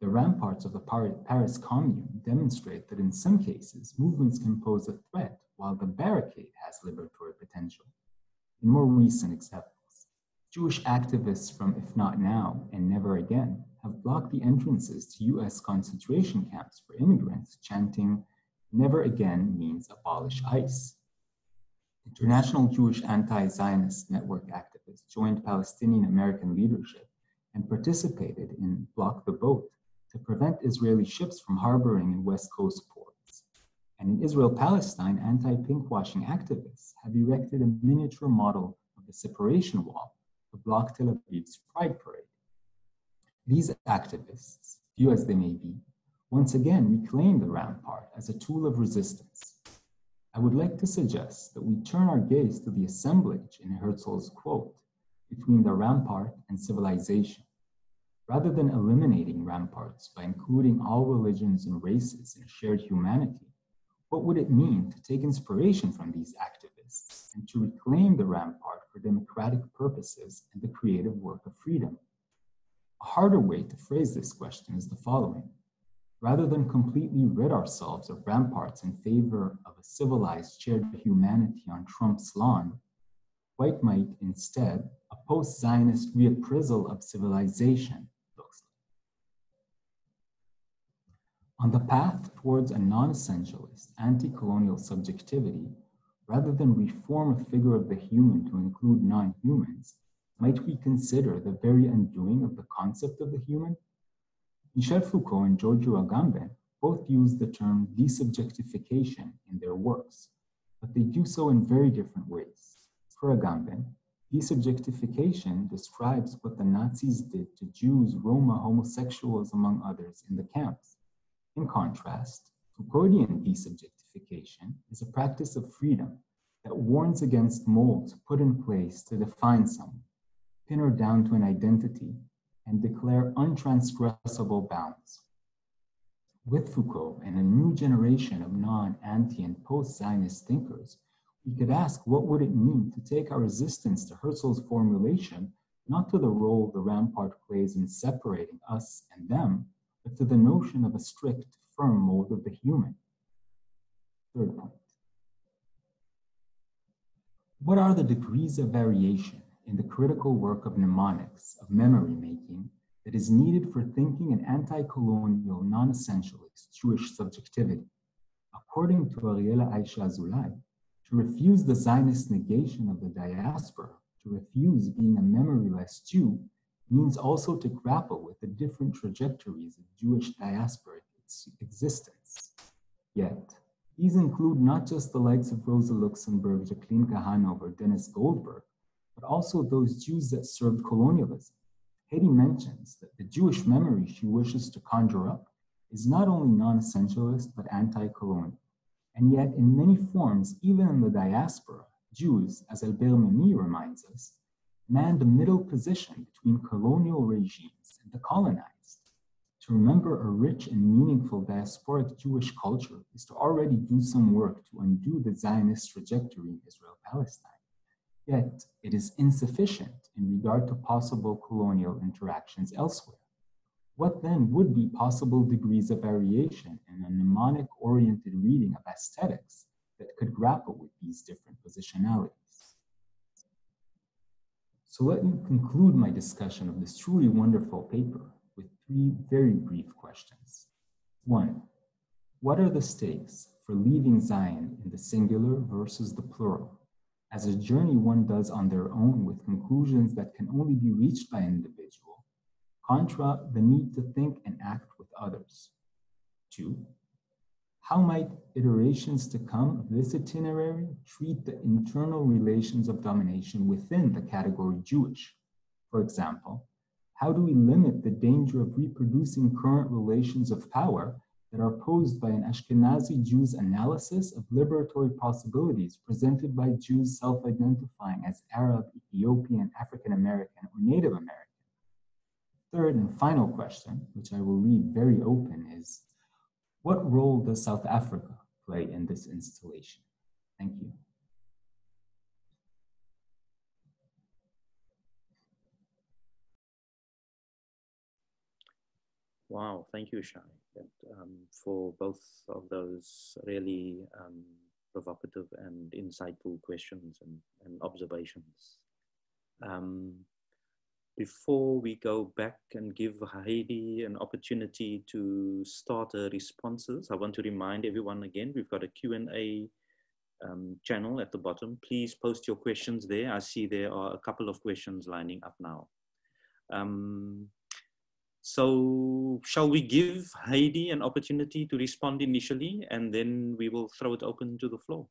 [SPEAKER 4] The ramparts of the Paris Commune demonstrate that in some cases, movements can pose a threat while the barricade has liberatory potential. In more recent examples, Jewish activists from If Not Now and Never Again have blocked the entrances to US concentration camps for immigrants, chanting, Never Again means abolish ICE. International Jewish anti Zionist network activists joined Palestinian American leadership and participated in Block the Boat to prevent Israeli ships from harboring in West Coast ports. And in Israel Palestine, anti pinkwashing activists have erected a miniature model of the separation wall to block Tel Aviv's Pride Parade. These activists, few as they may be, once again reclaim the rampart as a tool of resistance. I would like to suggest that we turn our gaze to the assemblage in Herzl's quote between the rampart and civilization. Rather than eliminating ramparts by including all religions and races in shared humanity, what would it mean to take inspiration from these activists and to reclaim the rampart for democratic purposes and the creative work of freedom? A harder way to phrase this question is the following. Rather than completely rid ourselves of ramparts in favor of a civilized shared humanity on Trump's lawn, what might instead a post-Zionist reappraisal of civilization looks like. On the path towards a non-essentialist, anti-colonial subjectivity, rather than reform a figure of the human to include non-humans, might we consider the very undoing of the concept of the human? Michel Foucault and Giorgio Agamben both use the term desubjectification in their works, but they do so in very different ways. For Agamben, desubjectification describes what the Nazis did to Jews, Roma, homosexuals, among others, in the camps. In contrast, Foucauldian desubjectification is a practice of freedom that warns against molds put in place to define someone, pin her down to an identity, and declare untransgressible bounds. With Foucault and a new generation of non, anti, and post Zionist thinkers, we could ask what would it mean to take our resistance to Herzl's formulation not to the role the rampart plays in separating us and them, but to the notion of a strict, firm mold of the human. Third point. What are the degrees of variation in the critical work of mnemonics, of memory making, that is needed for thinking an anti-colonial, non-essentialist Jewish subjectivity. According to Ariela Aisha Azoulay, to refuse the Zionist negation of the diaspora, to refuse being a memoryless Jew, means also to grapple with the different trajectories of Jewish diasporic existence. Yet, these include not just the likes of Rosa Luxemburg, Jacqueline Kahana, or Dennis Goldberg, but also those Jews that served colonialism, Heidi mentions that the Jewish memory she wishes to conjure up is not only non essentialist but anti colonial. And yet, in many forms, even in the diaspora, Jews, as Albert Memmi reminds us, manned the middle position between colonial regimes and the colonized. To remember a rich and meaningful diasporic Jewish culture is to already do some work to undo the Zionist trajectory in Israel Palestine. Yet, it is insufficient in regard to possible colonial interactions elsewhere. What then would be possible degrees of variation in a mnemonic oriented reading of aesthetics that could grapple with these different positionalities? So let me conclude my discussion of this truly wonderful paper with three very brief questions. One, what are the stakes for leaving Zion in the singular versus the plural? as a journey one does on their own with conclusions that can only be reached by an individual, contra the need to think and act with others. Two, how might iterations to come of this itinerary treat the internal relations of domination within the category Jewish? For example, how do we limit the danger of reproducing current relations of power that are posed by an Ashkenazi Jew's analysis of liberatory possibilities presented by Jews self identifying as Arab, Ethiopian, African American, or Native American. Third and final question, which I will leave very open, is what role does South Africa play in this installation? Thank you.
[SPEAKER 1] Wow, thank you, Shai um, for both of those really um, provocative and insightful questions and, and observations. Um, before we go back and give Heidi an opportunity to start her responses, I want to remind everyone again, we've got a Q&A um, channel at the bottom. Please post your questions there. I see there are a couple of questions lining up now. Um, so shall we give Heidi an opportunity to respond initially and then we will throw it open to the floor?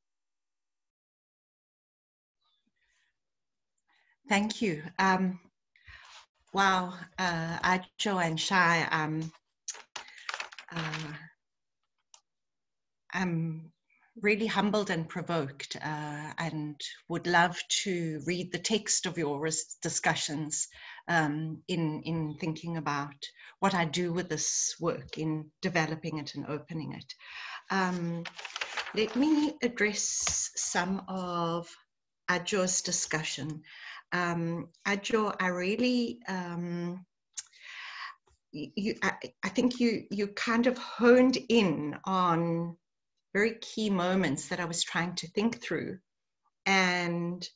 [SPEAKER 2] Thank you. Um, wow, uh, and Shai, um, uh, I'm really humbled and provoked uh, and would love to read the text of your discussions um, in, in thinking about what I do with this work, in developing it and opening it. Um, let me address some of Ajo's discussion. Um, Ajo, I really, um, you, I, I think you, you kind of honed in on very key moments that I was trying to think through. And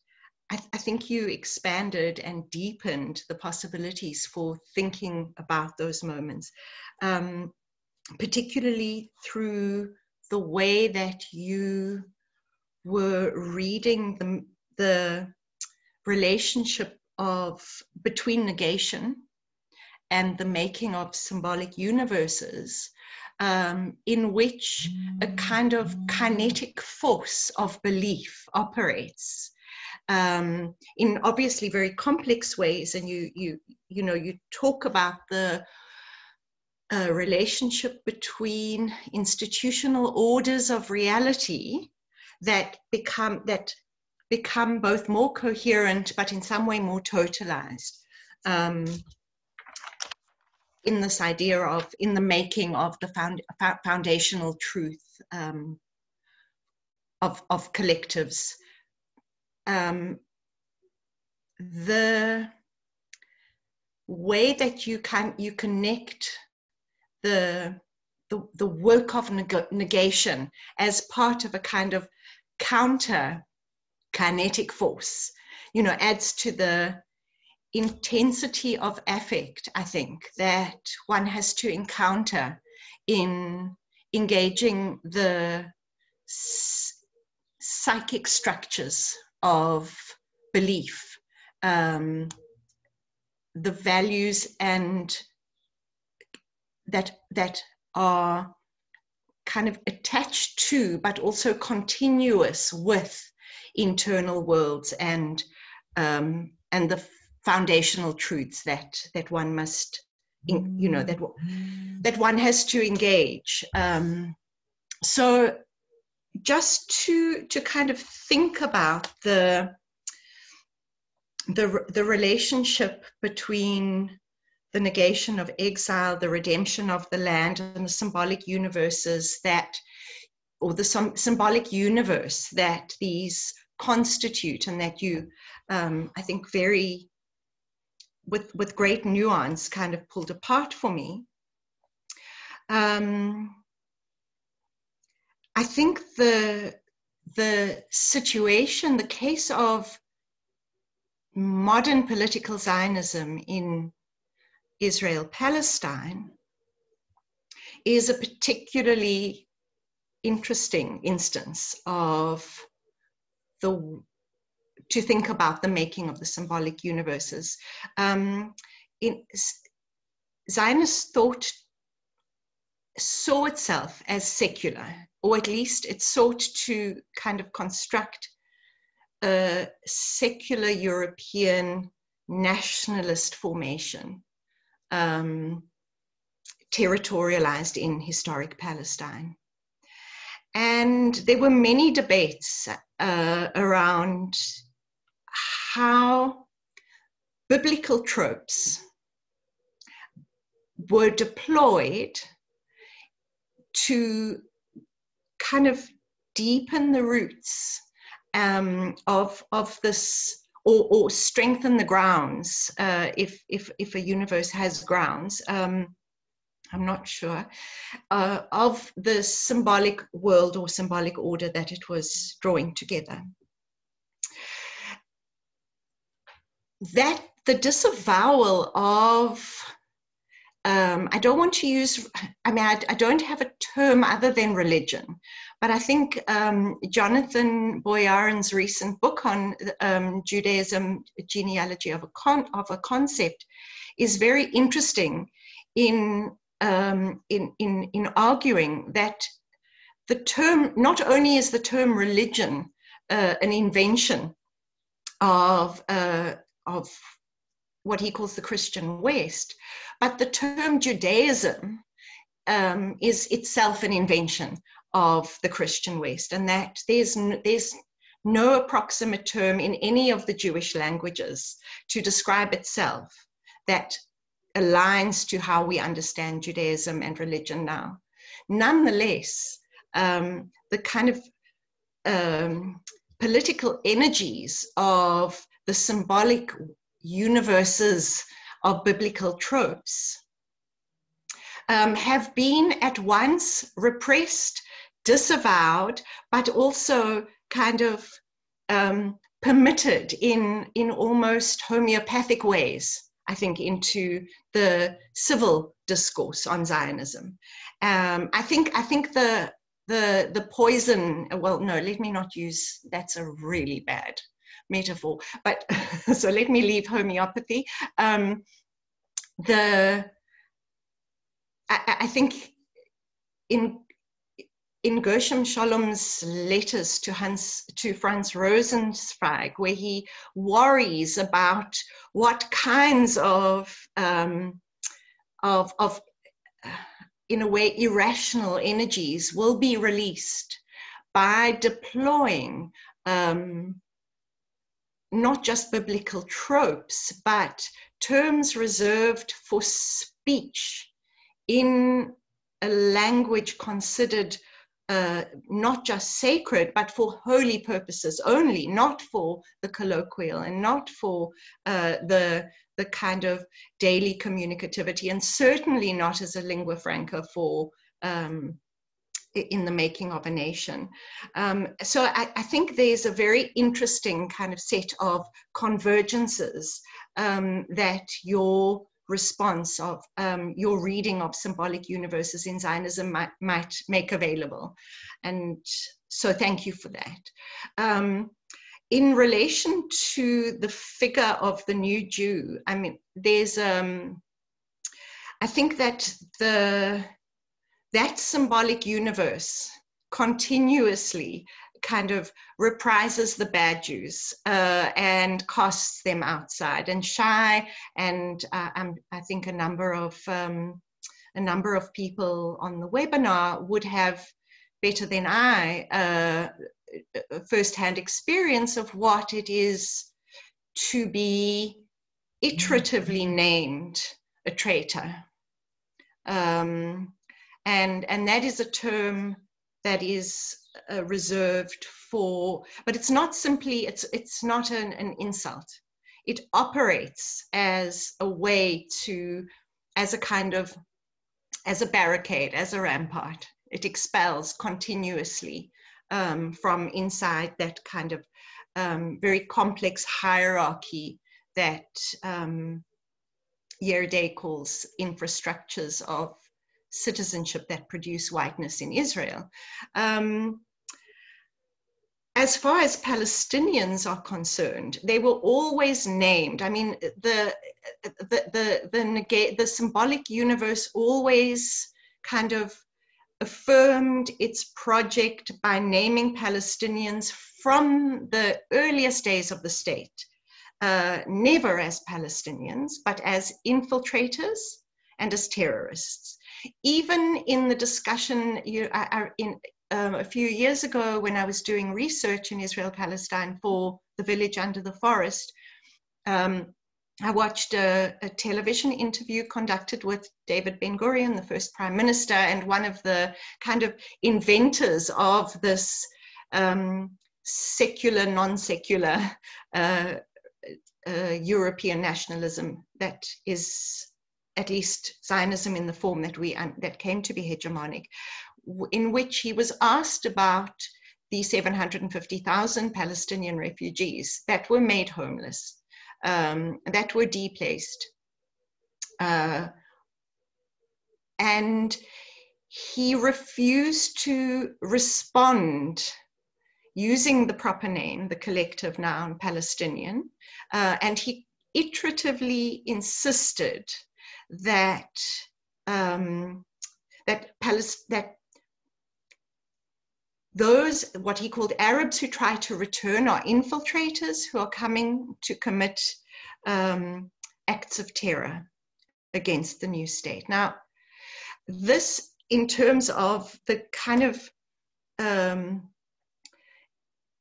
[SPEAKER 2] I, I, think you expanded and deepened the possibilities for thinking about those moments, um, particularly through the way that you were reading the, the relationship of between negation and the making of symbolic universes um, in which a kind of kinetic force of belief operates um, in obviously very complex ways. And you you you know you talk about the uh, relationship between institutional orders of reality that become that become both more coherent but in some way more totalized um, in this idea of in the making of the found, foundational truth um, of, of collectives. Um, the way that you can you connect the the, the work of neg- negation as part of a kind of counter kinetic force you know adds to the intensity of affect i think that one has to encounter in engaging the psychic structures of belief, um, the values and that that are kind of attached to, but also continuous with internal worlds and um, and the foundational truths that that one must, you know, that that one has to engage. Um, so just to to kind of think about the the the relationship between the negation of exile, the redemption of the land, and the symbolic universes that, or the some symbolic universe that these constitute, and that you, um, I think, very with with great nuance, kind of pulled apart for me. Um, I think the the situation, the case of modern political Zionism in Israel Palestine is a particularly interesting instance of the to think about the making of the symbolic universes. Um, in, Zionist thought saw itself as secular, or at least it sought to kind of construct a secular European nationalist formation, um, territorialized in historic Palestine. And there were many debates uh, around how biblical tropes were deployed to kind of deepen the roots um, of of this or, or, strengthen the grounds uh, if if if a universe has grounds. Um, I'm not sure uh, of the symbolic world or symbolic order that it was drawing together. That the disavowal of um, I don't want to use, I mean, I, I, don't have a term other than religion, but I think um, Jonathan Boyarin's recent book on um, Judaism, genealogy of a, con- of a concept, is very interesting in, um, in, in, in arguing that the term, not only is the term religion uh, an invention of, uh, of what he calls the Christian West. But the term Judaism um, is itself an invention of the Christian West, and that there's there's no approximate term in any of the Jewish languages to describe itself that aligns to how we understand Judaism and religion now. Nonetheless, um, the kind of um, political energies of the symbolic universes of biblical tropes um, have been at once repressed, disavowed, but also kind of um, permitted in, in almost homeopathic ways, I think, into the civil discourse on Zionism. Um, I think I think the the the poison. Well, no, let me not use. That's a really bad metaphor. But so let me leave homeopathy. Um, the I, I think in in Gershom Scholem's letters to Hans to Franz Rosenzweig, where he worries about what kinds of um, of of in a way irrational energies will be released by deploying um, not just biblical tropes, but terms reserved for speech in a language considered uh, not just sacred, but for holy purposes only, not for the colloquial and not for uh, the, the kind of daily communicativity, and certainly not as a lingua franca for um, in the making of a nation. Um, so I, I, think there's a very interesting kind of set of convergences um, that your response of um, your reading of symbolic universes in Zionism might, might, make available. And so thank you for that. Um, in relation to the figure of the new Jew, I mean, there's, um, I think that the, that symbolic universe continuously kind of reprises the bad Jews uh, and casts them outside. And Shai and uh, I think a number of um, a number of people on the webinar would have better than I uh, firsthand experience of what it is to be iteratively named a traitor. Um, and, and that is a term that is uh, reserved for, but it's not simply, it's, it's not an, an insult. It operates as a way to, as a kind of, as a barricade, as a rampart. It expels continuously um, from inside that kind of um, very complex hierarchy that um, Yerdey calls infrastructures of citizenship that produce whiteness in Israel. Um, as far as Palestinians are concerned, they were always named. I mean, the the the the, the symbolic universe always kind of affirmed its project by naming Palestinians from the earliest days of the state, uh, never as Palestinians, but as infiltrators and as terrorists even in the discussion you, uh, in, um, a few years ago when I was doing research in Israel Palestine for The Village Under the Forest, um, I watched a, a, television interview conducted with David Ben Gurion, the first prime minister, and one of the kind of inventors of this um, secular, non secular uh, uh, European nationalism that is at least Zionism in the form that we that came to be hegemonic, in which he was asked about the 750,000 Palestinian refugees that were made homeless, um, that were deplaced. Uh, and he refused to respond using the proper name, the collective noun Palestinian, uh, and he iteratively insisted that um, that that those what he called Arabs who try to return are infiltrators who are coming to commit um, acts of terror against the new state. Now, this in terms of the kind of um,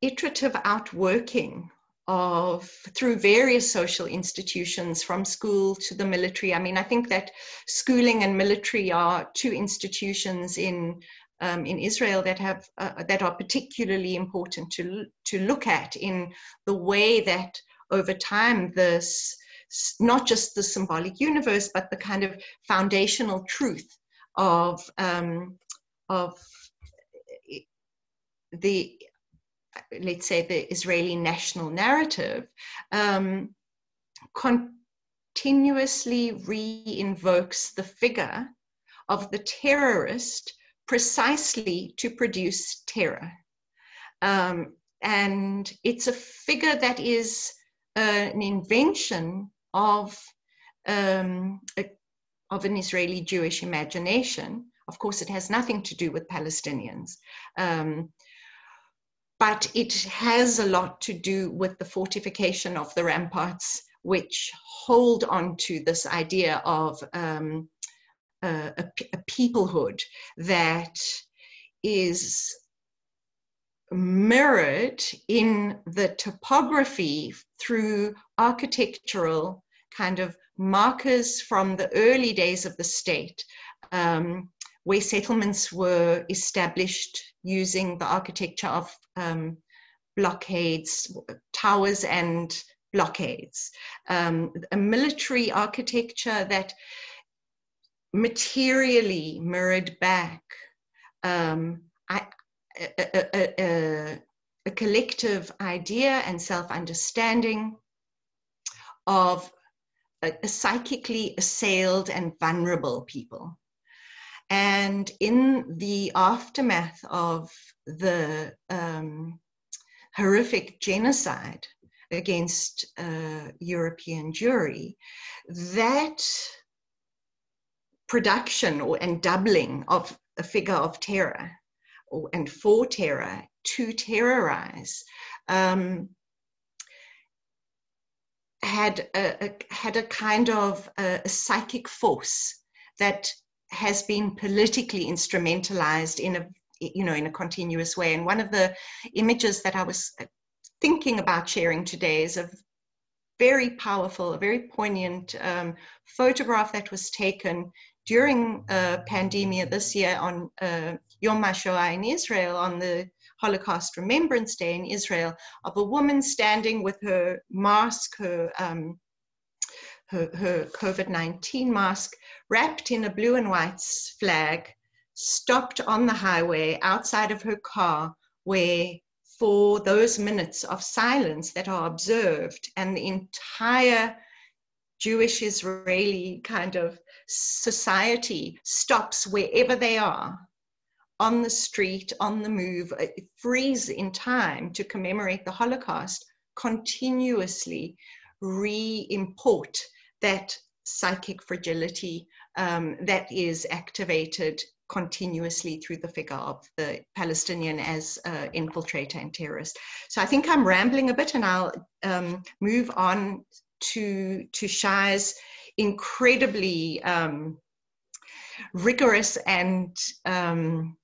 [SPEAKER 2] iterative outworking of through various social institutions from school to the military. I mean i think that schooling and military are two institutions in um, in israel that have uh, that are particularly important to to look at in the way that over time this not just the symbolic universe but the kind of foundational truth of um, of the let's say, the Israeli national narrative, um, continuously re-invokes the figure of the terrorist precisely to produce terror. Um, and it's a figure that is uh, an invention of, um, a, of an Israeli Jewish imagination. Of course, it has nothing to do with Palestinians. Um, but it has a lot to do with the fortification of the ramparts, which hold on to this idea of um, a, a peoplehood that is mirrored in the topography through architectural kind of markers from the early days of the state, um, where settlements were established using the architecture of um, blockades, towers, and blockades. Um, a military architecture that materially mirrored back um, I, a, a, a, a, collective idea and self understanding of a, psychically assailed and vulnerable people. And in the aftermath of the um, horrific genocide against uh, European Jewry, that production or, and doubling of a figure of terror or, and for terror to terrorize um, had a, a, had a kind of a, a psychic force that has been politically instrumentalized in a you know in a continuous way. And one of the images that i was thinking about sharing today is a very powerful a very poignant um, photograph that was taken during a pandemic this year on uh, Yom HaShoah in Israel, on the Holocaust Remembrance Day in Israel, of a woman standing with her mask, her, um, her, her COVID 19 mask, wrapped in a blue and white flag, stopped on the highway outside of her car, where for those minutes of silence that are observed, and the entire Jewish Israeli kind of society stops wherever they are on the street, on the move, uh, freeze in time to commemorate the Holocaust, continuously re import that psychic fragility um, that is activated continuously through the figure of the Palestinian as uh, infiltrator and terrorist. So I think I'm rambling a bit and I'll um, move on to, to Shai's incredibly um, rigorous and um,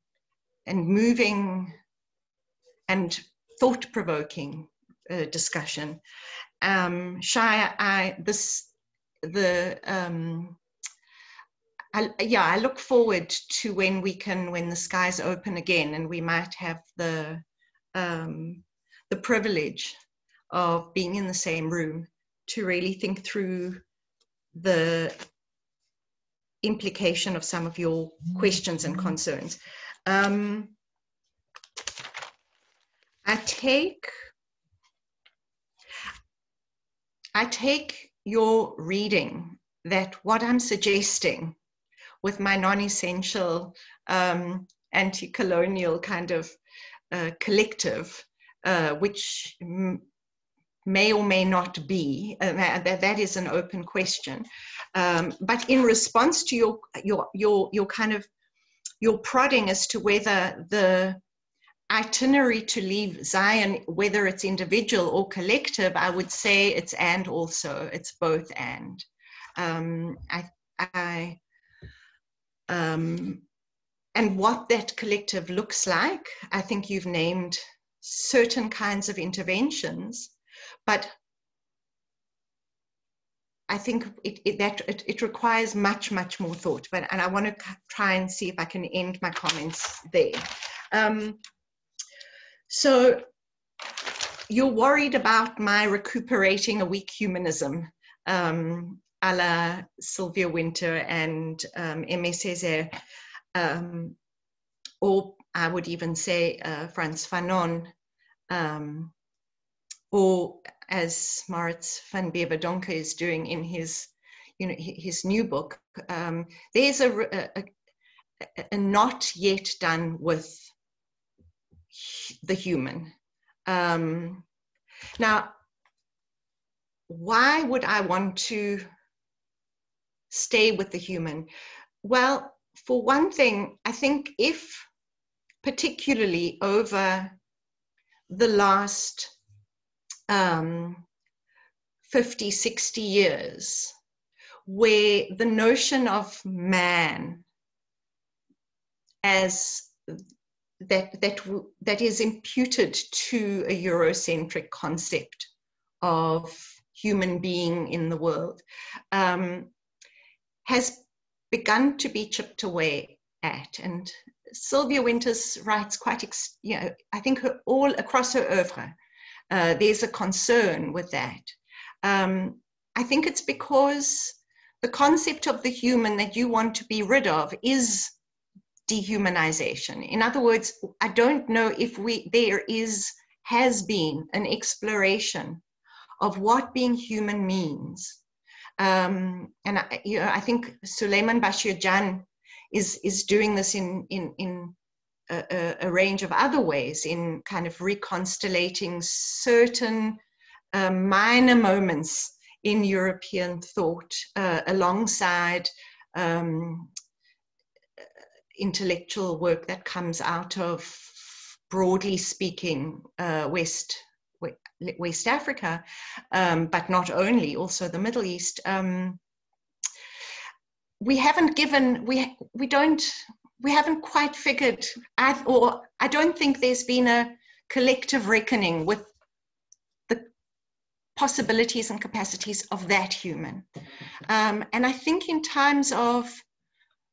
[SPEAKER 2] and moving and thought-provoking uh, discussion. Um, Shai, I this the um, I, yeah, I look forward to when we can when the skies open again and we might have the um, the privilege of being in the same room to really think through the implication of some of your questions and concerns. Um, I take I take your reading that what I'm suggesting with my non-essential um, anti-colonial kind of uh, collective, uh, which may or may not be. Uh, that, that is an open question. Um, but in response to your, your, your, your kind of your prodding as to whether the itinerary to leave Zion, whether it's individual or collective, I would say it's and also, it's both and. Um, I, I um, and what that collective looks like, I think you've named certain kinds of interventions but I think it, it that it, it, requires much, much more thought. But and I want to try and see if I can end my comments there. Um, so you're worried about my recuperating a weak humanism, um, a la Sylvia Wynter and um, Césaire, um, or I would even say uh, Frantz Fanon Um, or as Maurits van Bever-Donker is doing in his, you know, his new book, um, there's a, a, a, not yet done with the human. Um, now, why would I want to stay with the human? Well, for one thing, I think if particularly over the last um, 50, 60 years, where the notion of man as that, that, that is imputed to a Eurocentric concept of human being in the world um, has begun to be chipped away at. And Sylvia Wynter's writes quite, you know, I think her, all across her oeuvre, uh, there's a concern with that. Um, I think it's because the concept of the human that you want to be rid of is dehumanization. In other words, I don't know if we there is has been an exploration of what being human means. Um, and I, you know, I think Souleymane Bachir Diagne is is doing this in in in a, a, range of other ways in kind of reconstellating certain uh, minor moments in European thought uh, alongside um, intellectual work that comes out of, broadly speaking, uh, West West Africa, um, but not only, also the Middle East. Um, we haven't given we we don't we haven't quite figured or I don't think there's been a collective reckoning with the possibilities and capacities of that human. Um, and I think in times of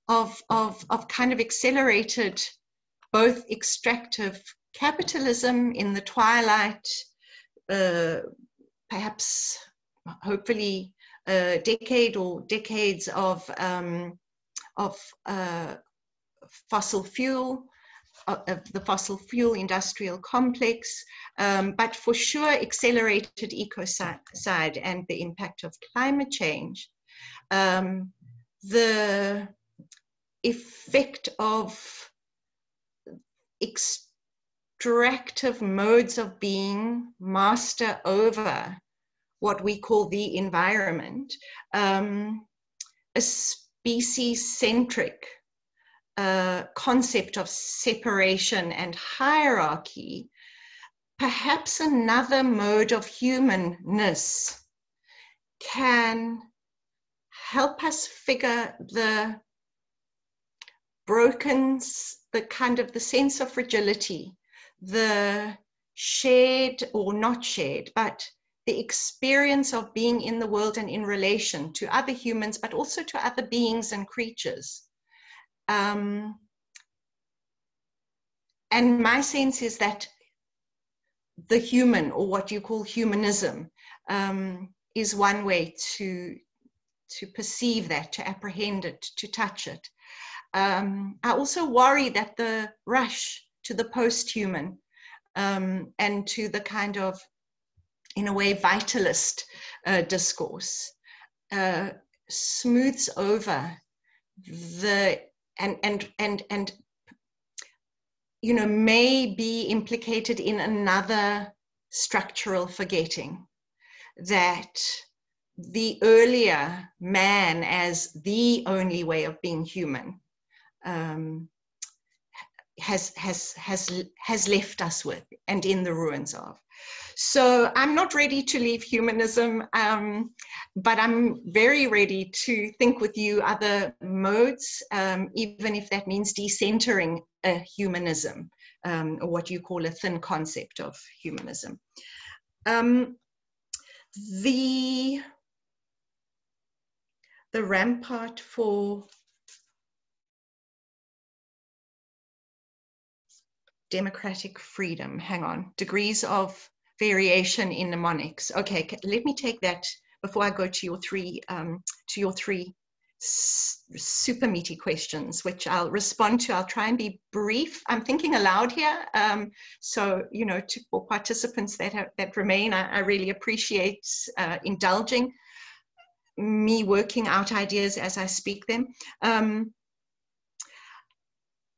[SPEAKER 2] of, of, of kind of accelerated both extractive capitalism in the twilight, uh, perhaps hopefully a decade or decades of, um, of uh, fossil fuel, uh, of the fossil fuel industrial complex, um, but for sure accelerated ecocide and the impact of climate change. Um, the effect of extractive modes of being master over what we call the environment, um, a species centric uh, concept of separation and hierarchy, perhaps another mode of humanness can help us figure the broken the kind of the sense of fragility, the shared or not shared, but the experience of being in the world and in relation to other humans, but also to other beings and creatures. Um, and my sense is that the human, or what you call humanism, um, is one way to to perceive that, to apprehend it, to touch it. Um, I also worry that the rush to the post-human um, and to the kind of, in a way, vitalist uh, discourse uh, smooths over the and and and and you know may be implicated in another structural forgetting that the earlier man as the only way of being human um, has has has has left us with and in the ruins of. So i'm not ready to leave humanism um, but i'm very ready to think with you other modes um, even if that means decentering a humanism um, or what you call a thin concept of humanism. Um, the the rampart for democratic freedom. Hang on, degrees of variation in mnemonics. Okay, let me take that before I go to your three um, to your three super meaty questions, which I'll respond to. I'll try and be brief. I'm thinking aloud here. Um, so, you know, to, for participants that, have, that remain, I, I really appreciate uh, indulging me working out ideas as I speak them. Um,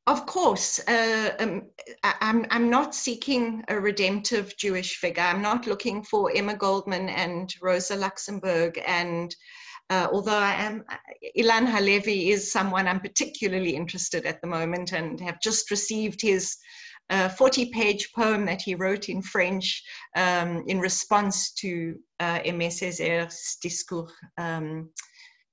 [SPEAKER 2] of course, uh, um, I, I'm, I'm not seeking a redemptive Jewish figure. I'm not looking for Emma Goldman and Rosa Luxemburg and uh, although I am, Ilan Halevi is someone I'm particularly interested at the moment and have just received his 40-page uh, poem that he wrote in French um, in response to uh, Aimé Césaire's discours um,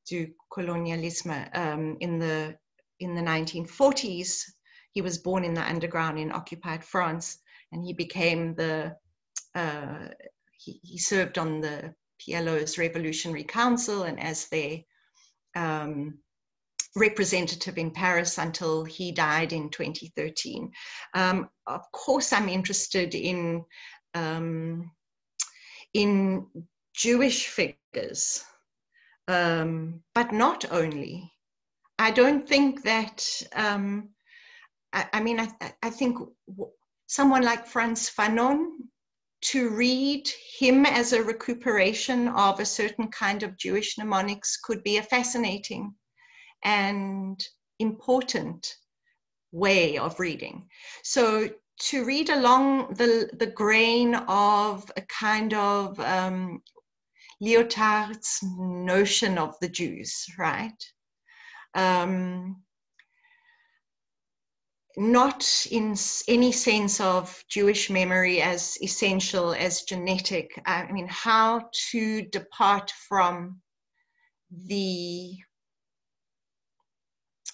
[SPEAKER 2] du colonialisme um, in the in the 1940s. He was born in the underground in occupied France, and he became the uh, he, he served on the PLO's Revolutionary Council and as their um, representative in Paris until he died in 2013. Um, of course, I'm interested in um, in Jewish figures, um, but not only. I don't think that. Um, I, I, mean, I, I think someone like Frantz Fanon to read him as a recuperation of a certain kind of Jewish mnemonics could be a fascinating and important way of reading. So to read along the, the grain of a kind of um, Lyotard's notion of the Jews, right? Um, not in any sense of Jewish memory as essential as genetic. I mean, how to depart from the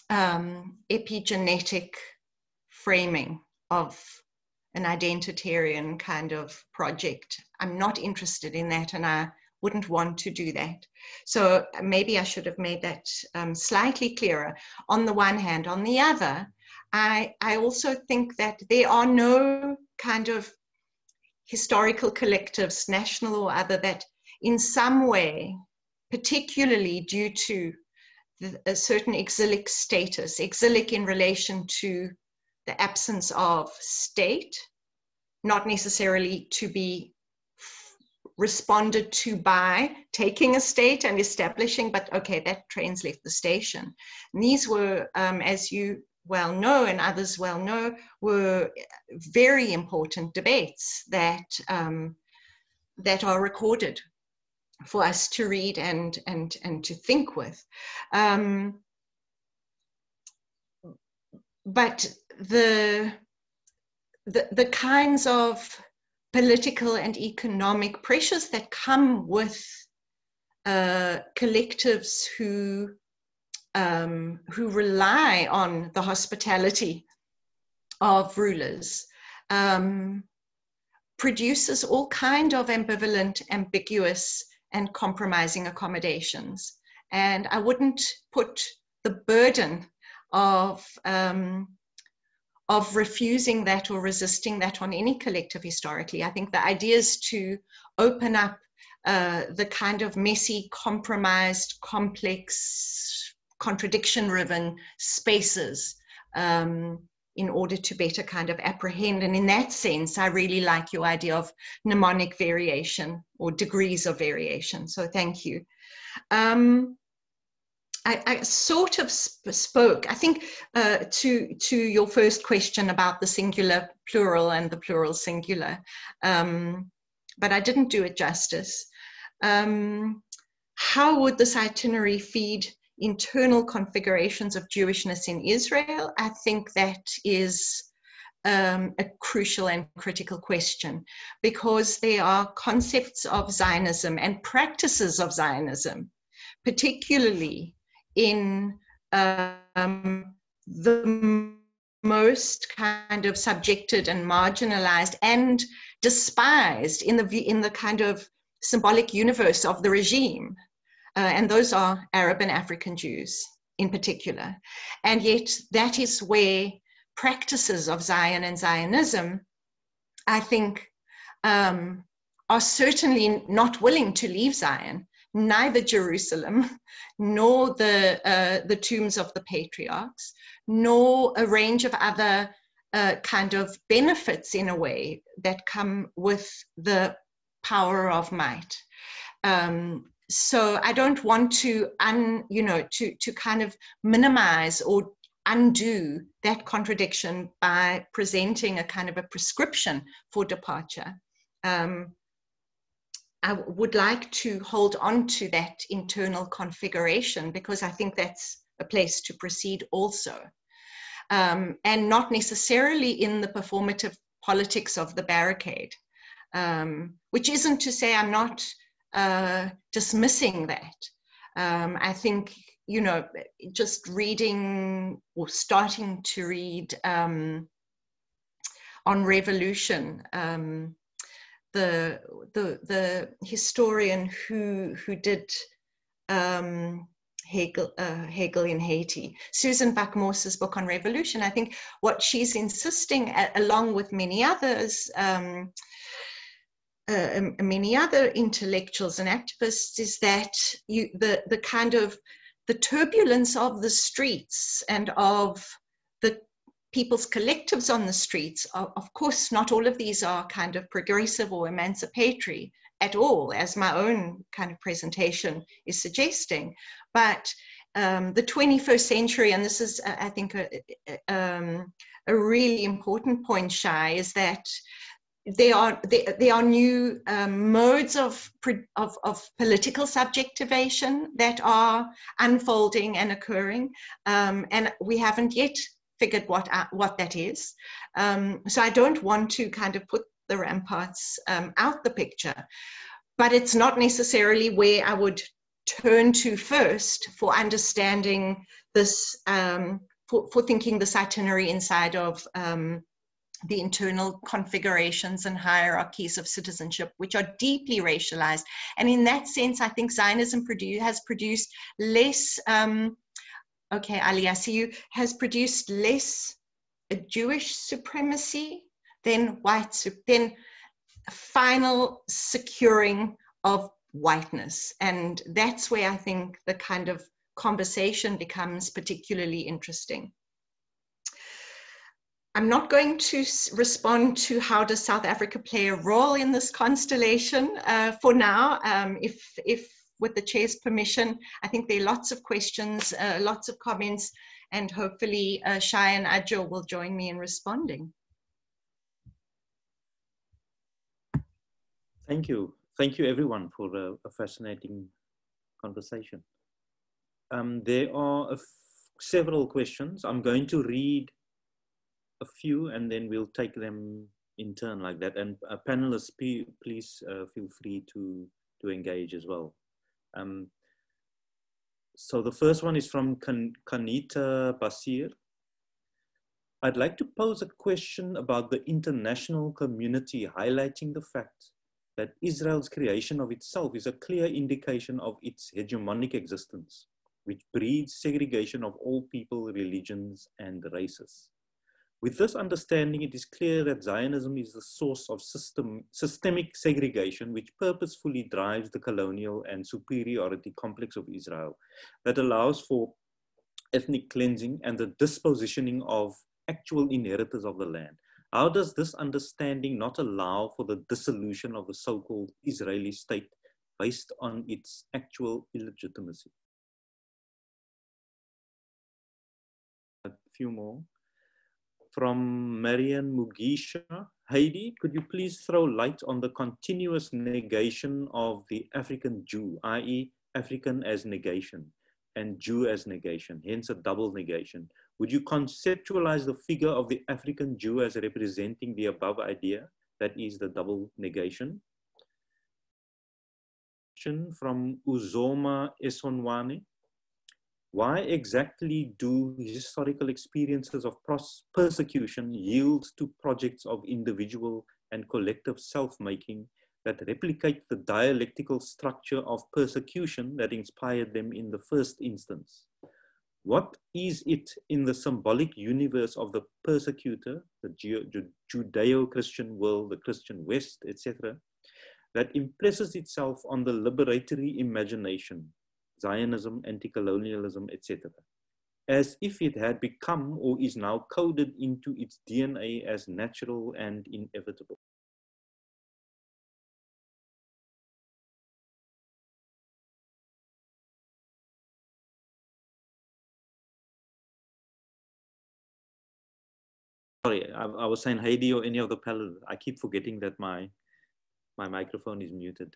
[SPEAKER 2] um, epigenetic framing of an identitarian kind of project. I'm not interested in that, and I wouldn't want to do that. So maybe I should have made that um, slightly clearer on the one hand. On the other, I, I also think that there are no kind of historical collectives, national or other, that in some way, particularly due to the, a certain exilic status, exilic in relation to the absence of state, not necessarily to be responded to by taking a state and establishing, but okay, that train's left the station. And these were, um, as you well know and others well know were very important debates that um, that are recorded for us to read and and and to think with um, but the, the the kinds of political and economic pressures that come with uh, collectives who um, who rely on the hospitality of rulers um, produces all kind of ambivalent, ambiguous, and compromising accommodations. And I wouldn't put the burden of um, of refusing that or resisting that on any collective historically. I think the idea is to open up uh, the kind of messy, compromised, complex, contradiction riven spaces um, in order to better kind of apprehend. And in that sense, I really like your idea of mnemonic variation or degrees of variation. So thank you. Um, I, I, sort of sp spoke, I think, uh, to to your first question about the singular plural and the plural singular, um, but I didn't do it justice. Um, how would this itinerary feed internal configurations of Jewishness in Israel, I think that is um, a crucial and critical question because there are concepts of Zionism and practices of Zionism, particularly in um, the most kind of subjected and marginalized and despised in the in the kind of symbolic universe of the regime uh, and those are Arab and African Jews in particular. And yet, that is where practices of Zion and Zionism, I think, um, are certainly not willing to leave Zion neither Jerusalem, nor the, uh, the tombs of the patriarchs, nor a range of other uh, kind of benefits in a way that come with the power of might. Um, so I don't want to un, you know, to, to kind of minimize or undo that contradiction by presenting a kind of a prescription for departure. Um, I would like to hold on to that internal configuration because I think that's a place to proceed also. Um, and not necessarily in the performative politics of the barricade, um, which isn't to say I'm not uh, dismissing that. Um, I think, you know, just reading or starting to read um, on revolution um, the the the historian who who did um, Hegel, uh, Hegel in Haiti, Susan Buck-Morss's book on revolution. I think what she's insisting, at, along with many others, um, uh, many other intellectuals and activists, is that you the the kind of the turbulence of the streets and of people's collectives on the streets. Of course, not all of these are kind of progressive or emancipatory at all, as my own kind of presentation is suggesting. But um, the 21st century, and this is, I think, a, um, a really important point, Shai, is that there are there, there are new um, modes of, of, of political subjectivation that are unfolding and occurring, um, and we haven't yet figured what what that is. Um, so I don't want to kind of put the ramparts um, out the picture, but it's not necessarily where I would turn to first for understanding this, um, for, for thinking this itinerary inside of um, the internal configurations and hierarchies of citizenship, which are deeply racialized. And in that sense, I think Zionism produ- has produced less um, okay, Ali, I has produced less a Jewish supremacy than white, than final securing of whiteness. And that's where I think the kind of conversation becomes particularly interesting. I'm not going to respond to how does South Africa play a role in this constellation uh, for now. Um, if, if with the chair's permission. I think there are lots of questions, uh, lots of comments, and hopefully uh, Shai and Adjo will join me in responding.
[SPEAKER 1] Thank you. Thank you everyone for a, a fascinating conversation. Um, there are several questions. I'm going to read a few and then we'll take them in turn like that. And uh, panelists, please uh, feel free to, to engage as well. Um, so the first one is from Kan Kanita Basir. I'd like to pose a question about the international community highlighting the fact that Israel's creation of itself is a clear indication of its hegemonic existence, which breeds segregation of all people, religions, and races. With this understanding, it is clear that Zionism is the source of system, systemic segregation which purposefully drives the colonial and superiority complex of Israel that allows for ethnic cleansing and the dispositioning of actual inheritors of the land. How does this understanding not allow for the dissolution of the so-called Israeli state based on its actual illegitimacy? A few more from Marian Mugisha. Heidi, could you please throw light on the continuous negation of the African Jew, i.e. African as negation and Jew as negation, hence a double negation. Would you conceptualize the figure of the African Jew as representing the above idea, that is the double negation? From Uzoma Esonwanne. Why exactly do historical experiences of persecution yield to projects of individual and collective self-making that replicate the dialectical structure of persecution that inspired them in the first instance? What is it in the symbolic universe of the persecutor, the Judeo-Christian world, the Christian West, etc., that impresses itself on the liberatory imagination, Zionism, anti-colonialism, etc., as if it had become or is now coded into its DNA as natural and inevitable. Sorry, I, I, was saying Heidi or any of the panel. I keep forgetting that my my microphone is muted.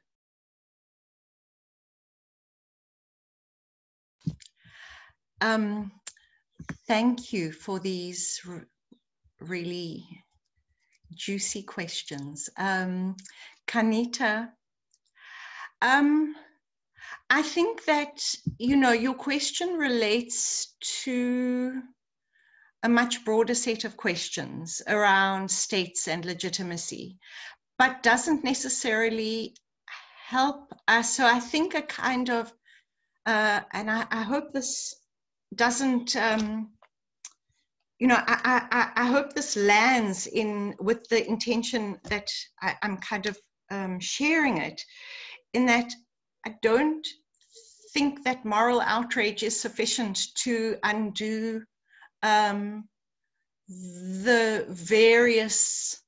[SPEAKER 2] Um, thank you for these really juicy questions. Um, Kanita, um, I think that, you know, your question relates to a much broader set of questions around states and legitimacy, but doesn't necessarily help us. So I think a kind of, uh, and I, I, hope this doesn't, um, you know, I, I, I, hope this lands in with the intention that I, am kind of um, sharing it, in that I don't think that moral outrage is sufficient to undo um, the various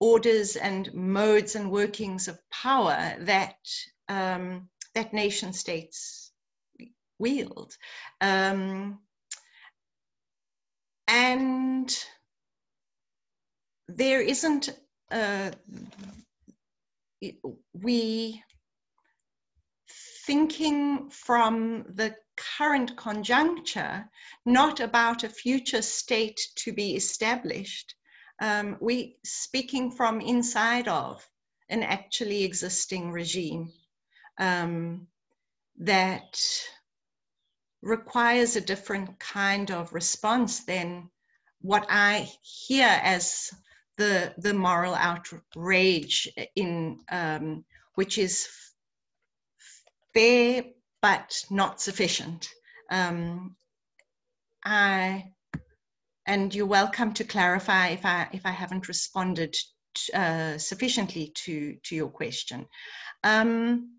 [SPEAKER 2] orders and modes and workings of power that um, that nation states wield. Um, and there isn't, uh, we thinking from the current conjuncture, not about a future state to be established. Um, we speaking from inside of an actually existing regime um, that requires a different kind of response than what I hear as the the moral outrage in um, which is fair but not sufficient. Um, I, and you're welcome to clarify if I, if I haven't responded uh, sufficiently to, to your question. Um,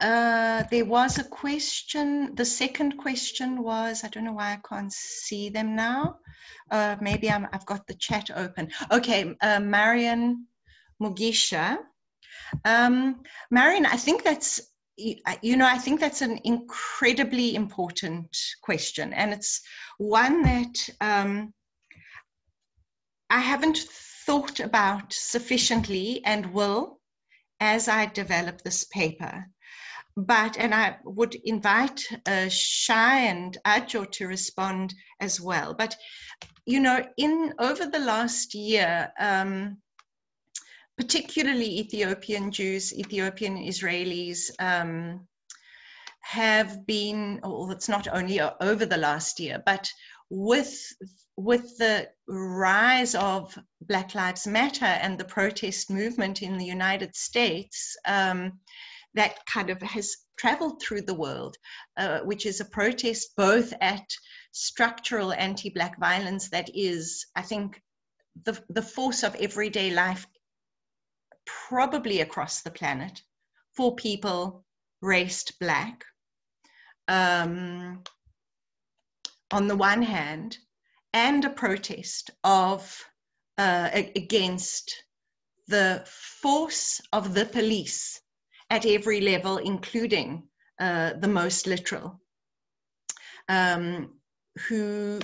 [SPEAKER 2] uh, there was a question. The second question was, I don't know why I can't see them now. Uh, maybe i have got the chat open. Okay, uh, Marion Mugisha. Um, Marion, I think that's you know, I think that's an incredibly important question, and it's one that um, I haven't thought about sufficiently and will as I develop this paper. But, and I would invite uh, Shai and Ajo to respond as well. But, you know, in over the last year, um, particularly Ethiopian Jews, Ethiopian Israelis, um, have been, well, it's not only over the last year, but with with the rise of Black Lives Matter and the protest movement in the United States, um, that kind of has traveled through the world, uh, which is a protest both at structural anti-Black violence that is, I think, the, the force of everyday life probably across the planet for people raced black. Um, on the one hand, and a protest of uh, against the force of the police at every level, including uh, the most literal, um, who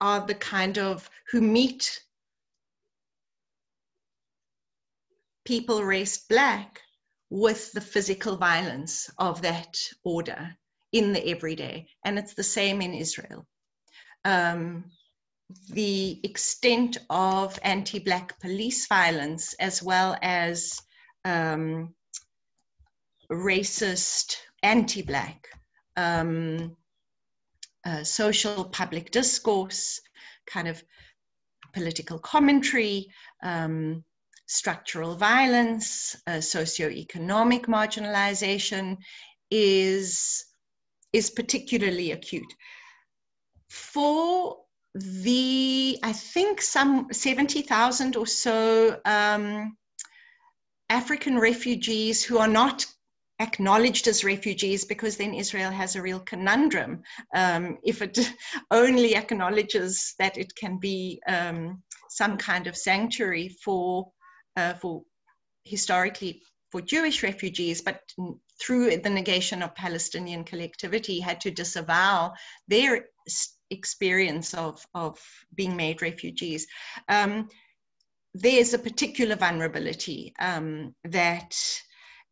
[SPEAKER 2] are the kind of who meet people raised black with the physical violence of that order in the everyday. And it's the same in Israel. Um, the extent of anti Black police violence, as well as um, racist, anti Black um, uh, social public discourse, kind of political commentary, um, structural violence, uh, socioeconomic marginalization is, is particularly acute. For the, I think some 70,000 or so um, African refugees who are not acknowledged as refugees because then Israel has a real conundrum. Um, if it only acknowledges that it can be um, some kind of sanctuary for, uh, for historically for Jewish refugees, but through the negation of Palestinian collectivity had to disavow their experience of, of being made refugees. Um, there's a particular vulnerability um, that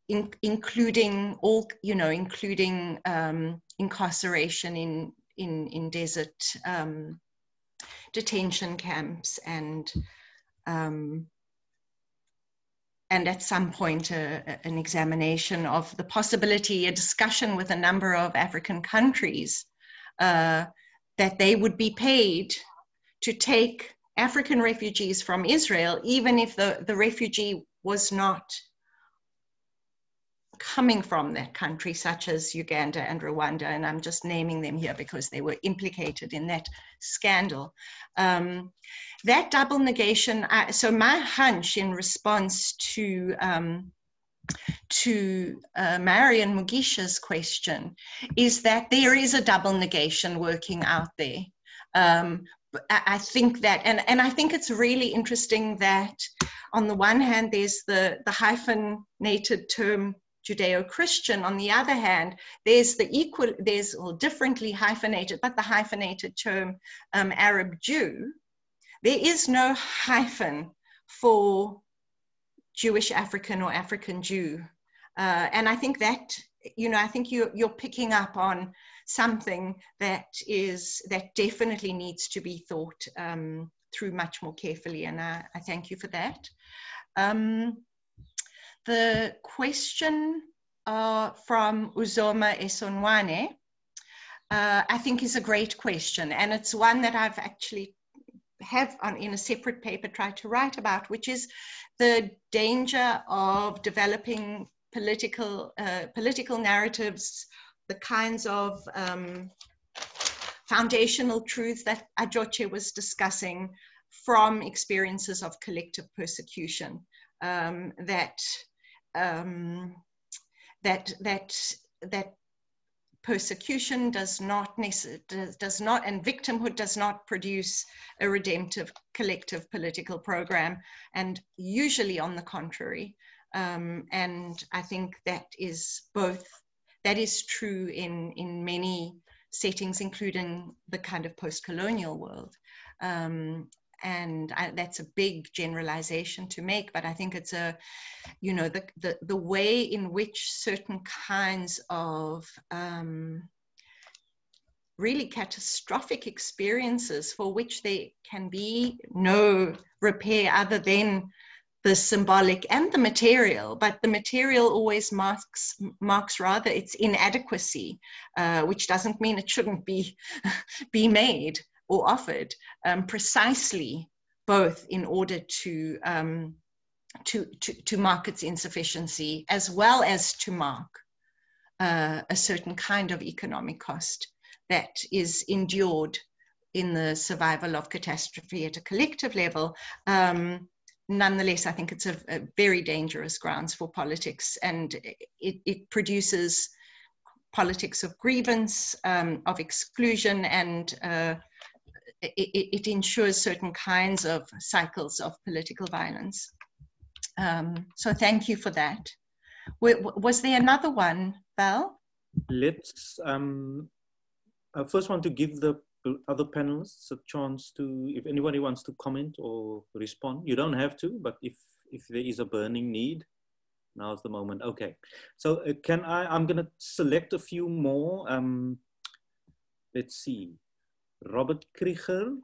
[SPEAKER 2] in, including all, you know, including um, incarceration in, in, in desert um, detention camps and um, and at some point a an examination of the possibility, a discussion with a number of African countries uh, that they would be paid to take African refugees from Israel, even if the, the refugee was not coming from that country, such as Uganda and Rwanda, and I'm just naming them here because they were implicated in that scandal. Um, that double negation, I, so my hunch in response to um, to uh, Marian Mugisha's question is that there is a double negation working out there. Um, I think that, and, and I think it's really interesting that on the one hand, there's the, the hyphenated term Judeo-Christian. On the other hand, there's the equal, there's well, differently hyphenated, but the hyphenated term um, Arab Jew. There is no hyphen for Jewish African or African Jew. Uh, and I think that, you know, I think you, you're picking up on something that is, that definitely needs to be thought um, through much more carefully. And I, I thank you for that. Um, the question uh, from Uzoma Esonwanne, uh, I think is a great question. And it's one that I've actually have on, in a separate paper tried to write about, which is the danger of developing political, uh, political narratives, the kinds of um, foundational truths that Ajoche was discussing from experiences of collective persecution um, that um, that that that persecution does not does, not and victimhood does not produce a redemptive collective political program and usually on the contrary. Um, and i think that is both that is true in in many settings including the kind of post-colonial world. Um, and I, that's a big generalization to make but i think it's a you know the the, the way in which certain kinds of um, really catastrophic experiences for which there can be no repair other than the symbolic and the material, but the material always marks marks rather its inadequacy, uh, which doesn't mean it shouldn't be be made or offered um, precisely both in order to, um, to, to, to, mark its insufficiency as well as to mark uh, a certain kind of economic cost that is endured in the survival of catastrophe at a collective level. Um, nonetheless, I think it's a, a, very dangerous grounds for politics and it, it produces politics of grievance, um, of exclusion, and uh, it, it, ensures certain kinds of cycles of political violence. Um, so thank you for that. Was there another one, Val?
[SPEAKER 1] Let's, um, I first want to give the other panelists a chance to, if anybody wants to comment or respond, you don't have to, but if, if there is a burning need, now's the moment. Okay, so uh, can I, I'm gonna select a few more. Um, let's see. Robert Krieger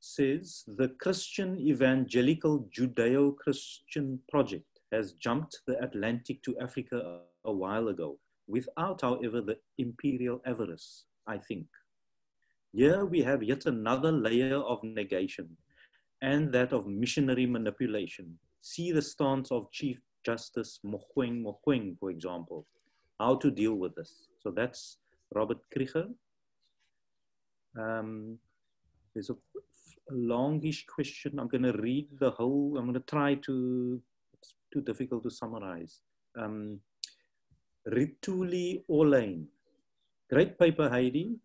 [SPEAKER 1] says the Christian Evangelical Judeo Christian Project has jumped the Atlantic to Africa a, while ago, without, however, the imperial avarice, I think. Here we have yet another layer of negation and that of missionary manipulation. See the stance of Chief Justice Mogoeng Mogoeng, for example, how to deal with this. So that's Robert Krieger. Um, there's a, longish question. I'm going to read the whole. I'm going to try to It's too difficult to summarize. Um, Rituli Olain. Great paper, Heidi.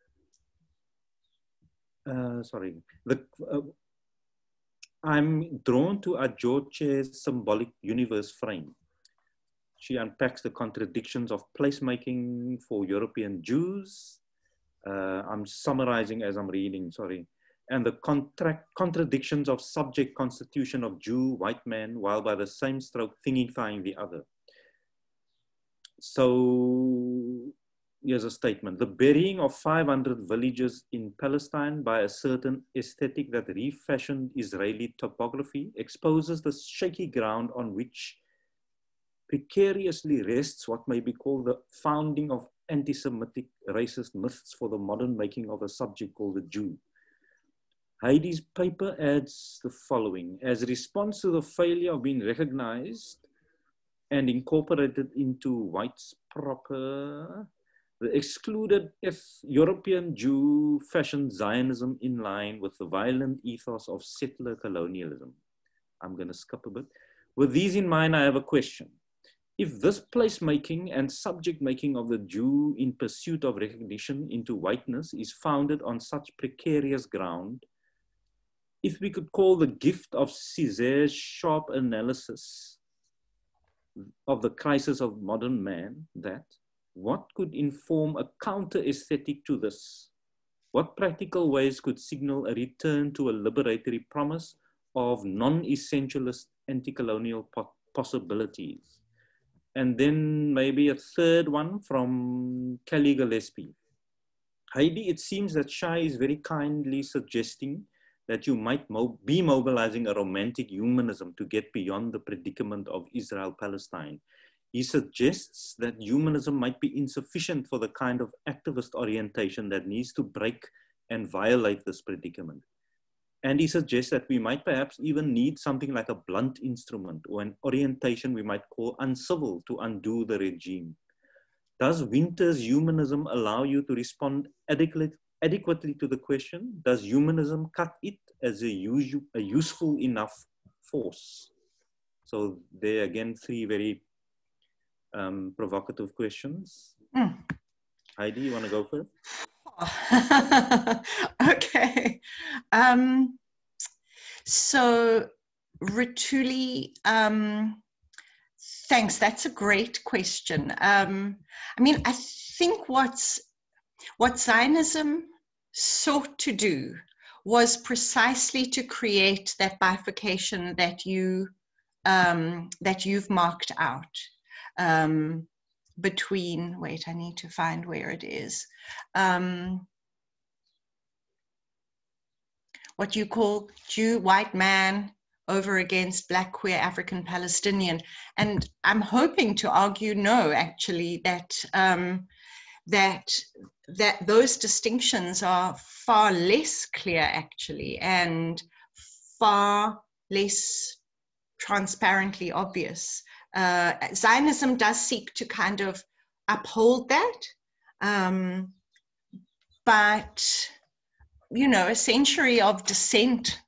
[SPEAKER 1] Uh, sorry. The, uh, I'm drawn to Adjorche's symbolic universe frame. She unpacks the contradictions of placemaking for European Jews. Uh, I'm summarizing as I'm reading, sorry. And the contract, contradictions of subject constitution of Jew, white man, while by the same stroke thingifying the other. So here's a statement. The burying of 500 villages in Palestine by a certain aesthetic that refashioned Israeli topography exposes the shaky ground on which precariously rests what may be called the founding of anti-Semitic racist myths for the modern making of a subject called the Jew. Heidi's paper adds the following. As a response to the failure of being recognized and incorporated into whites proper, the excluded European Jew fashioned Zionism in line with the violent ethos of settler colonialism. I'm going to skip a bit. With these in mind, I have a question. If this placemaking and subject making of the Jew in pursuit of recognition into whiteness is founded on such precarious ground, if we could call the gift of Césaire's sharp analysis of the crisis of modern man that what could inform a counter aesthetic to this? What practical ways could signal a return to a liberatory promise of non-essentialist anti-colonial po possibilities? And then maybe a third one from Kelly Gillespie. Heidi, it seems that Shai is very kindly suggesting that you might mo be mobilizing a romantic humanism to get beyond the predicament of Israel Palestine. He suggests that humanism might be insufficient for the kind of activist orientation that needs to break and violate this predicament. And he suggests that we might perhaps even need something like a blunt instrument or an orientation we might call uncivil to undo the regime. Does Wynter's humanism allow you to respond adequately, adequately to the question, does humanism cut it as a, usu a useful enough force? So there again, three very um, provocative questions. Mm. Heidi, you want to go first?
[SPEAKER 2] okay. Um, so, Rituli, um, thanks. That's a great question. Um, I mean, I think what's what Zionism sought to do was precisely to create that bifurcation that you um, that you've marked out um, between. Wait, I need to find where it is. Um, what you call Jew, white man over against black queer African Palestinian, and I'm hoping to argue no, actually that um, that that those distinctions are far less clear actually and far less transparently obvious. Uh, Zionism does seek to kind of uphold that, um, but you know, a century of dissent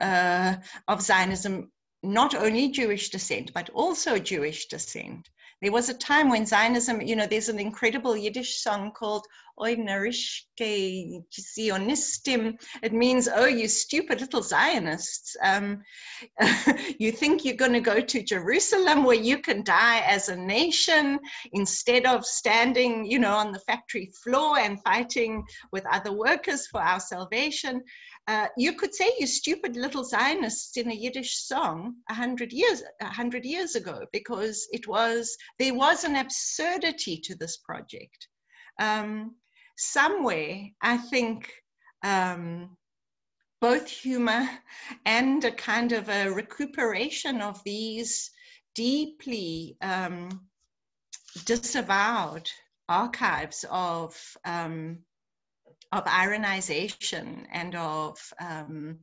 [SPEAKER 2] uh, of Zionism, not only Jewish descent, but also Jewish descent, there was a time when Zionism, you know, there's an incredible Yiddish song called Narishke Zionistim. It means, oh, you stupid little Zionists. Um, you think you're going to go to Jerusalem where you can die as a nation instead of standing, you know, on the factory floor and fighting with other workers for our salvation. Uh, you could say you stupid little Zionists in a Yiddish song a hundred years a hundred years ago because it was there was an absurdity to this project. Um, somewhere, I think um, both humor and a kind of a recuperation of these deeply um, disavowed archives of um, of ironization and of um,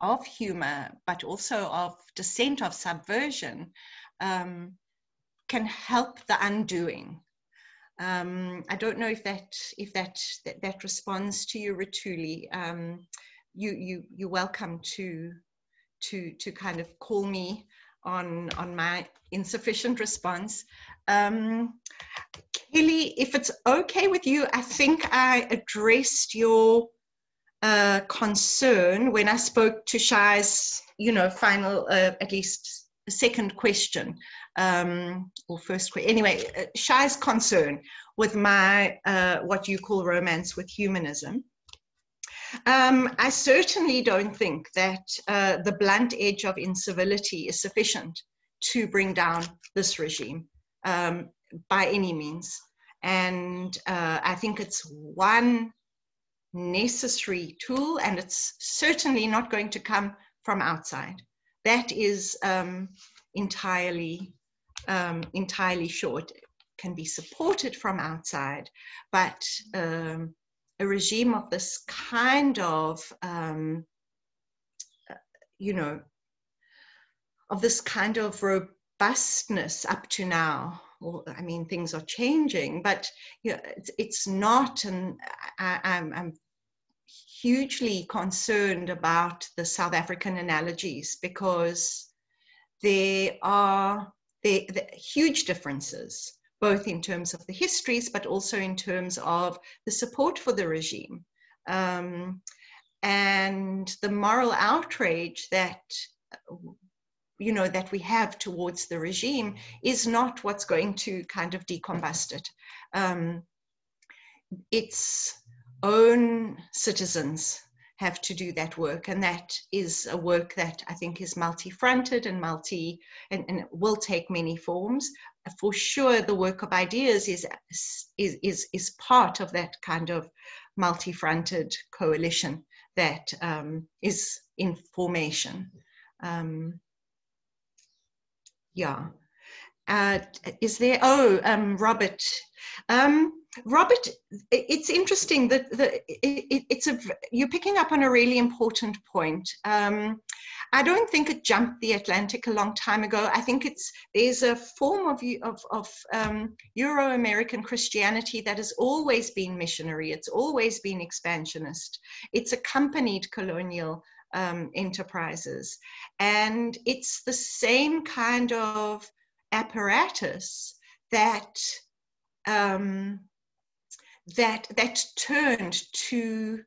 [SPEAKER 2] of humor, but also of dissent, of subversion, um, can help the undoing. Um, I don't know if that if that that, that responds to you, Rituli. Um, you you you're welcome to to to kind of call me on on my insufficient response. Um, Kelly, if it's okay with you, I think I addressed your uh, concern when I spoke to Shai's, you know, final, uh, at least second question um, or first question. Anyway, uh, Shai's concern with my uh, what you call romance with humanism. Um, I certainly don't think that uh, the blunt edge of incivility is sufficient to bring down this regime um, by any means. And uh, I think it's one necessary tool, and it's certainly not going to come from outside. That is um, entirely um, entirely short. It can be supported from outside, but um, a regime of this kind of, um, you know, of this kind of robustness up to now. Well, I mean, things are changing, but you know, it's, it's not, and I'm, I'm hugely concerned about the South African analogies because there are huge differences both in terms of the histories, but also in terms of the support for the regime. Um, and the moral outrage that you know that we have towards the regime is not what's going to kind of decombust it. Um, its own citizens have to do that work and that is a work that i think is multi-fronted and multi and, and will take many forms. For sure the work of ideas is is is, is part of that kind of multi-fronted coalition that um, is in formation. Um, yeah uh, is there oh um, robert um, Robert, it's interesting that the, it, it's a you're picking up on a really important point. Um, I don't think it jumped the Atlantic a long time ago. I think it's there's a form of of, of um, Euro-American Christianity that has always been missionary. It's always been expansionist. It's accompanied colonial um, enterprises, and it's the same kind of apparatus that um, that that turned to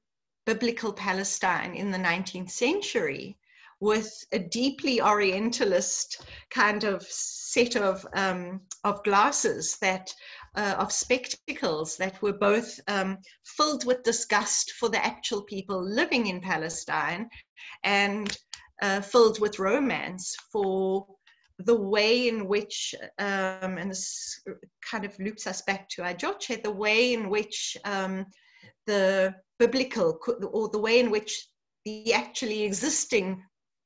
[SPEAKER 2] biblical Palestine in the 19th century with a deeply Orientalist kind of set of um, of glasses that uh, of spectacles that were both um, filled with disgust for the actual people living in Palestine and uh, filled with romance for the way in which, um, and this kind of loops us back to Ajoche, the way in which um, the biblical, or the way in which the actually existing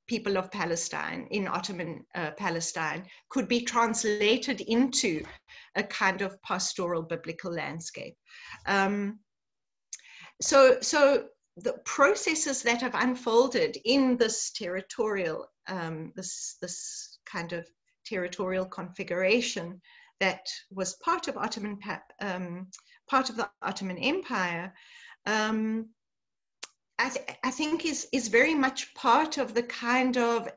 [SPEAKER 2] people of Palestine in Ottoman uh, Palestine could be translated into a kind of pastoral biblical landscape. Um, so, so the processes that have unfolded in this territorial, um, this, this kind of territorial configuration that was part of Ottoman um, part of the Ottoman Empire, um, I, th I, think is is very much part of the kind of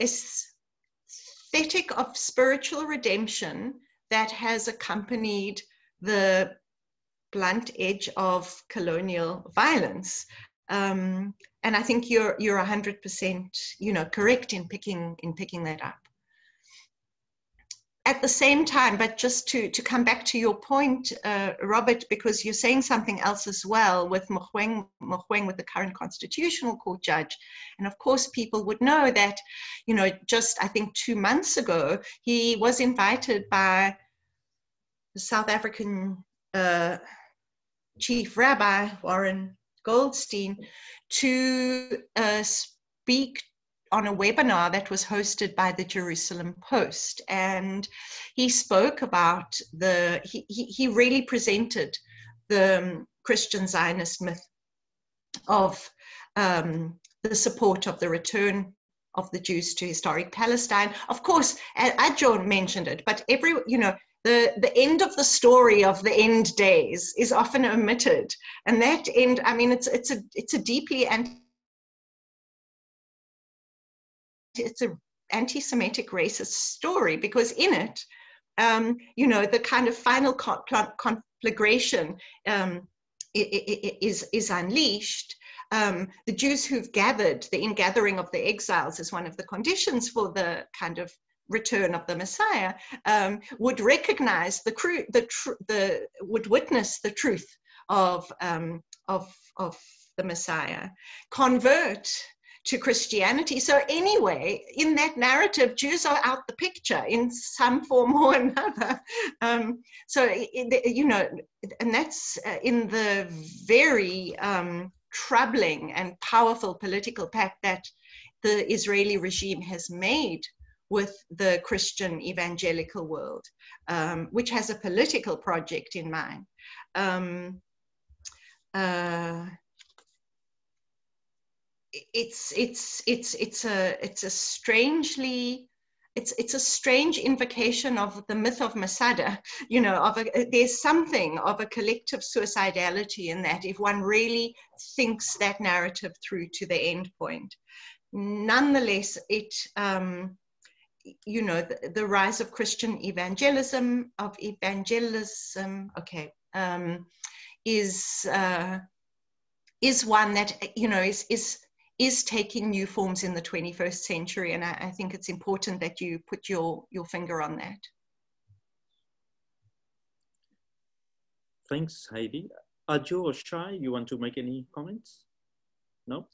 [SPEAKER 2] aesthetic of spiritual redemption that has accompanied the blunt edge of colonial violence. Um, and I think you're you're hundred percent you know correct in picking in picking that up. At the same time, but just to to come back to your point, uh, Robert, because you're saying something else as well with Mogoeng, Mogoeng with the current constitutional court judge, and of course people would know that, you know, just I think two months ago he was invited by the South African uh, chief rabbi Warren Goldstein to uh, speak on a webinar that was hosted by the Jerusalem Post. And he spoke about the, he, he, really presented the um, Christian Zionist myth of um, the support of the return of the Jews to historic Palestine. Of course, Adjon mentioned it, but every, you know, the, the end of the story of the end days is often omitted. And that end, I mean, it's, it's, a, it's a deeply and it's a anti-Semitic racist story because in it, um, you know, the kind of final conflagration um, is, is unleashed. Um, the Jews who've gathered, the ingathering of the exiles is one of the conditions for the kind of return of the Messiah, um, would recognize the, cru- the, tr- the would witness the truth of, um, of, of the Messiah, convert to Christianity. So, anyway, in that narrative, Jews are out the picture in some form or another. Um, so, you know, and that's uh, in the very um, troubling and powerful political pact that the Israeli regime has made with the Christian evangelical world, um, which has a political project in mind. Um, uh, it's it's it's it's a it's a strangely it's it's a strange invocation of the myth of Masada. You know, of a, there's something of a collective suicidality in that if one really thinks that narrative through to the end point. Nonetheless, it um, you know the, the, rise of Christian evangelism of evangelism. Okay, um, is uh, is one that you know is is is taking new forms in the 21st century. And I, I, think it's important that you put your, your finger on that.
[SPEAKER 1] Thanks, Heidi. Ajo or Shai, you want to make any comments? No?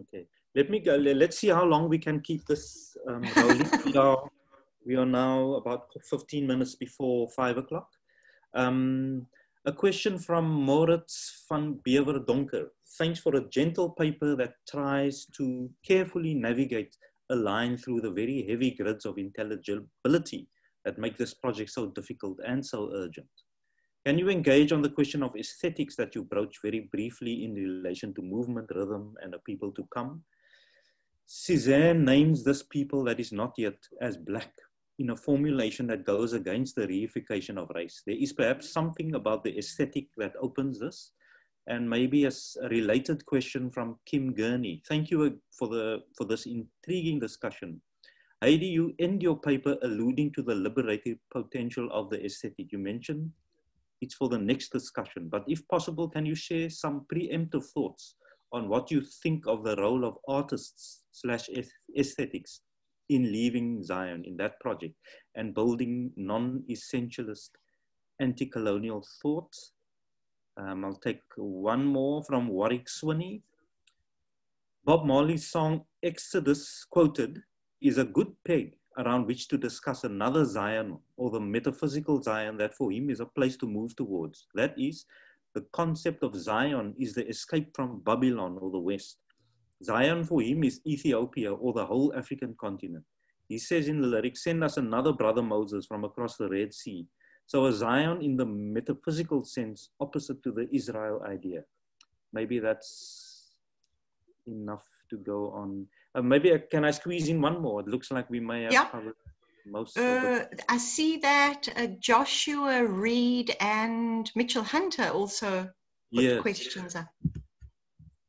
[SPEAKER 1] Okay. Let me go. Let's see how long we can keep this um, we, are, we are now about 15 minutes before five o'clock. Um, a question from Maurits van Bever Donker. Thanks for a gentle paper that tries to carefully navigate a line through the very heavy grids of intelligibility that make this project so difficult and so urgent. Can you engage on the question of aesthetics that you broach very briefly in relation to movement, rhythm, and a people to come? Césaire names this people that is not yet as black in a formulation that goes against the reification of race. There is perhaps something about the aesthetic that opens this. And maybe a, related question from Kim Gurney. Thank you uh, for, the, for this intriguing discussion. Heidi, you end your paper alluding to the liberative potential of the aesthetic. You mentioned it's for the next discussion, but if possible, can you share some preemptive thoughts on what you think of the role of artists slash aesthetics in leaving Zion in that project and building non-essentialist anti-colonial thought. Um, I'll take one more from Warwick Swinney. Bob Marley's song Exodus quoted is a good peg around which to discuss another Zion or the metaphysical Zion that for him is a place to move towards. That is, the concept of Zion is the escape from Babylon or the West. Zion for him is Ethiopia or the whole African continent. He says in the lyrics, send us another brother Moses from across the Red Sea. So a Zion in the metaphysical sense, opposite to the Israel idea. Maybe that's enough to go on. Uh, maybe I, can I squeeze in one more? It looks like we may have yeah. covered most. Uh,
[SPEAKER 2] I see that uh, Joshua Reed and Mitchell Hunter also put yes. questions up.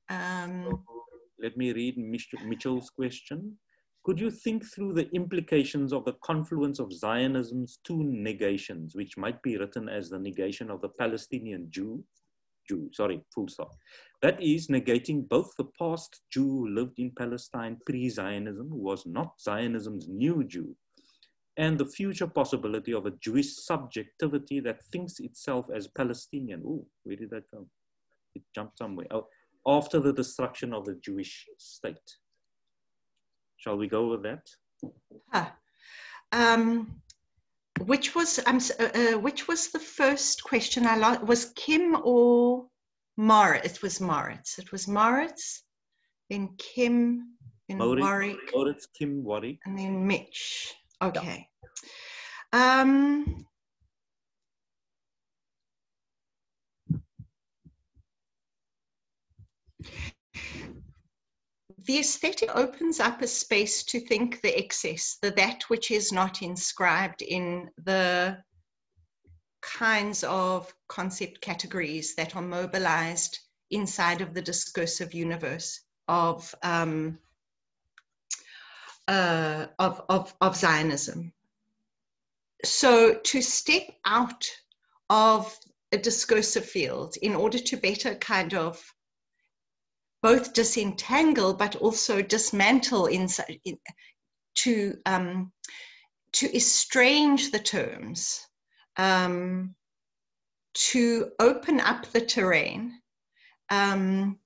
[SPEAKER 2] Um,
[SPEAKER 1] so, let me read Mitchell's question. Could you think through the implications of the confluence of Zionism's two negations, which might be written as the negation of the Palestinian Jew, Jew, sorry, full stop. That is negating both the past Jew who lived in Palestine pre-Zionism, who was not Zionism's new Jew, and the future possibility of a Jewish subjectivity that thinks itself as Palestinian. Oh, where did that come? It jumped somewhere. Oh, after the destruction of the Jewish state. Shall we go with that?
[SPEAKER 2] Huh. Um, which was um, uh, which was the first question I lost? Was Kim or Maurits? It was Maurits. It was Maurits, then Kim, then Maurits, Warwick,
[SPEAKER 1] Maurits, Kim, Warwick,
[SPEAKER 2] and then Mitch. Okay. Yeah. Um, the aesthetic opens up a space to think the excess, the that which is not inscribed in the kinds of concept categories that are mobilized inside of the discursive universe of um, uh, of, of, of Zionism. So to step out of a discursive field in order to better kind of both disentangle but also dismantle in, in to um, to estrange the terms um, to open up the terrain um,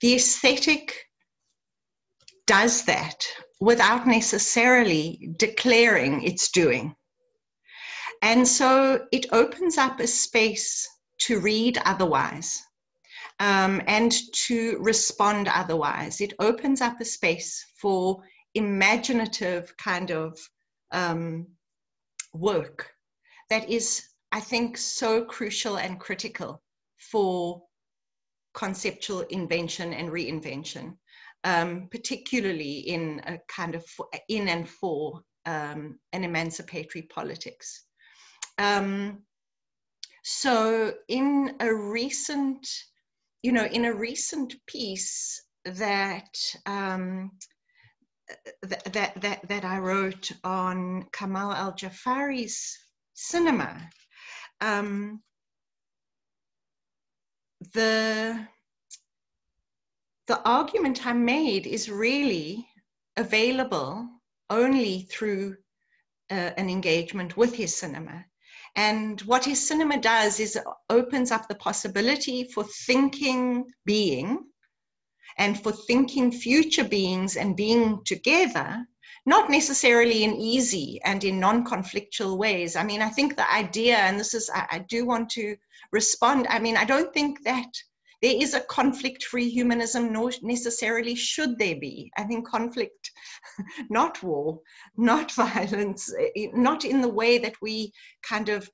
[SPEAKER 2] the aesthetic does that without necessarily declaring it's doing. And so it opens up a space to read otherwise um, and to respond otherwise. It opens up a space for imaginative kind of um, work that is, I think, so crucial and critical for conceptual invention and reinvention um, particularly in a kind of in and for um, an emancipatory politics. Um, so in a recent, you know, in a recent piece that um, th that that that I wrote on Kamal Aljafari's cinema, um, the the argument I made is really available only through uh, an engagement with his cinema. And what his cinema does is opens up the possibility for thinking being and for thinking future beings and being together, not necessarily in easy and in non conflictual ways. I mean, I think the idea, and this is, I, I do want to respond, I mean, I don't think that there is a conflict free humanism, nor necessarily should there be. I think conflict, not war, not violence, eh, not in the way that we kind of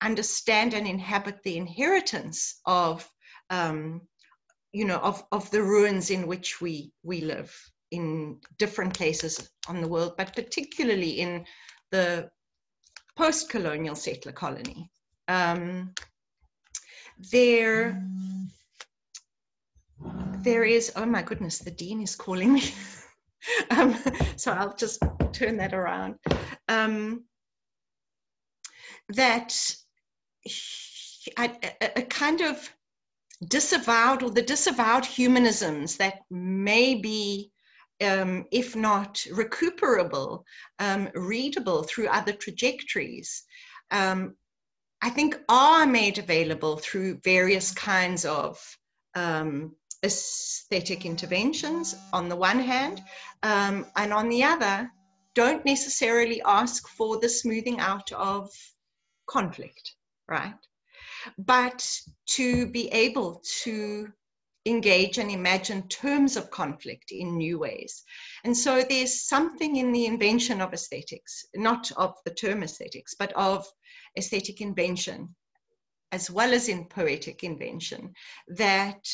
[SPEAKER 2] understand and inhabit the inheritance of. Um, you know of, of the ruins in which we we live in different places on the world but particularly in the post-colonial settler colony um, there there is, oh my goodness, the dean is calling me. um, so I'll just turn that around. Um, that a, a, kind of disavowed or the disavowed humanisms that may be um, if not recuperable, um, readable through other trajectories, um, I think are made available through various kinds of um, aesthetic interventions on the one hand, um, and on the other, don't necessarily ask for the smoothing out of conflict, right? But to be able to engage and imagine terms of conflict in new ways. And so there's something in the invention of aesthetics, not of the term aesthetics, but of aesthetic invention, as well as in poetic invention, that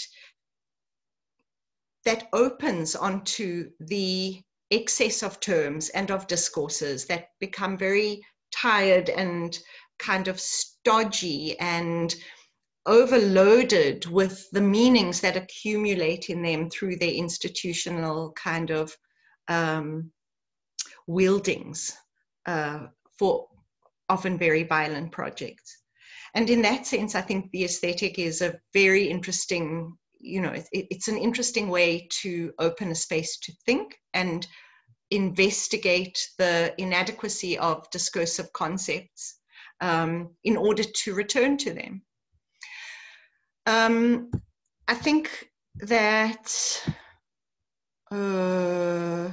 [SPEAKER 2] that opens onto the excess of terms and of discourses that become very tired and kind of stodgy and overloaded with the meanings that accumulate in them through their institutional kind of um, wieldings uh, for often very violent projects. And in that sense, I think the aesthetic is a very interesting you know, it, it's an interesting way to open a space to think and investigate the inadequacy of discursive concepts um, in order to return to them. Um, I think that uh,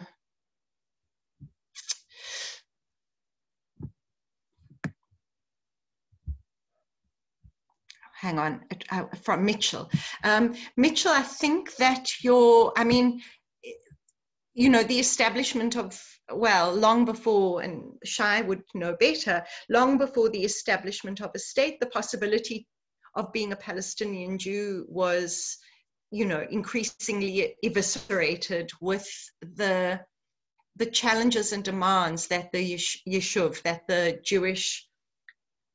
[SPEAKER 2] hang on, uh, from Mitchell. Um, Mitchell, I think that your, I mean, you know, the establishment of, well, long before, and Shai would know better, long before the establishment of a state, the possibility of being a Palestinian Jew was, you know, increasingly eviscerated with the the challenges and demands that the Yishuv, that the Jewish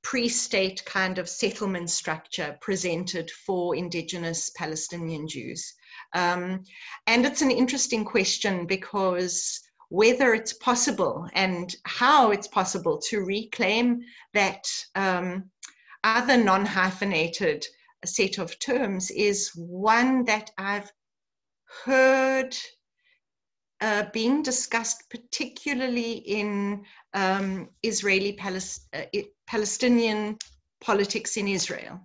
[SPEAKER 2] pre-state kind of settlement structure presented for indigenous Palestinian Jews. Um, and it's an interesting question because whether it's possible and how it's possible to reclaim that um, other non-hyphenated set of terms is one that I've heard uh, being discussed particularly in um, Israeli uh, Palestinian politics in Israel.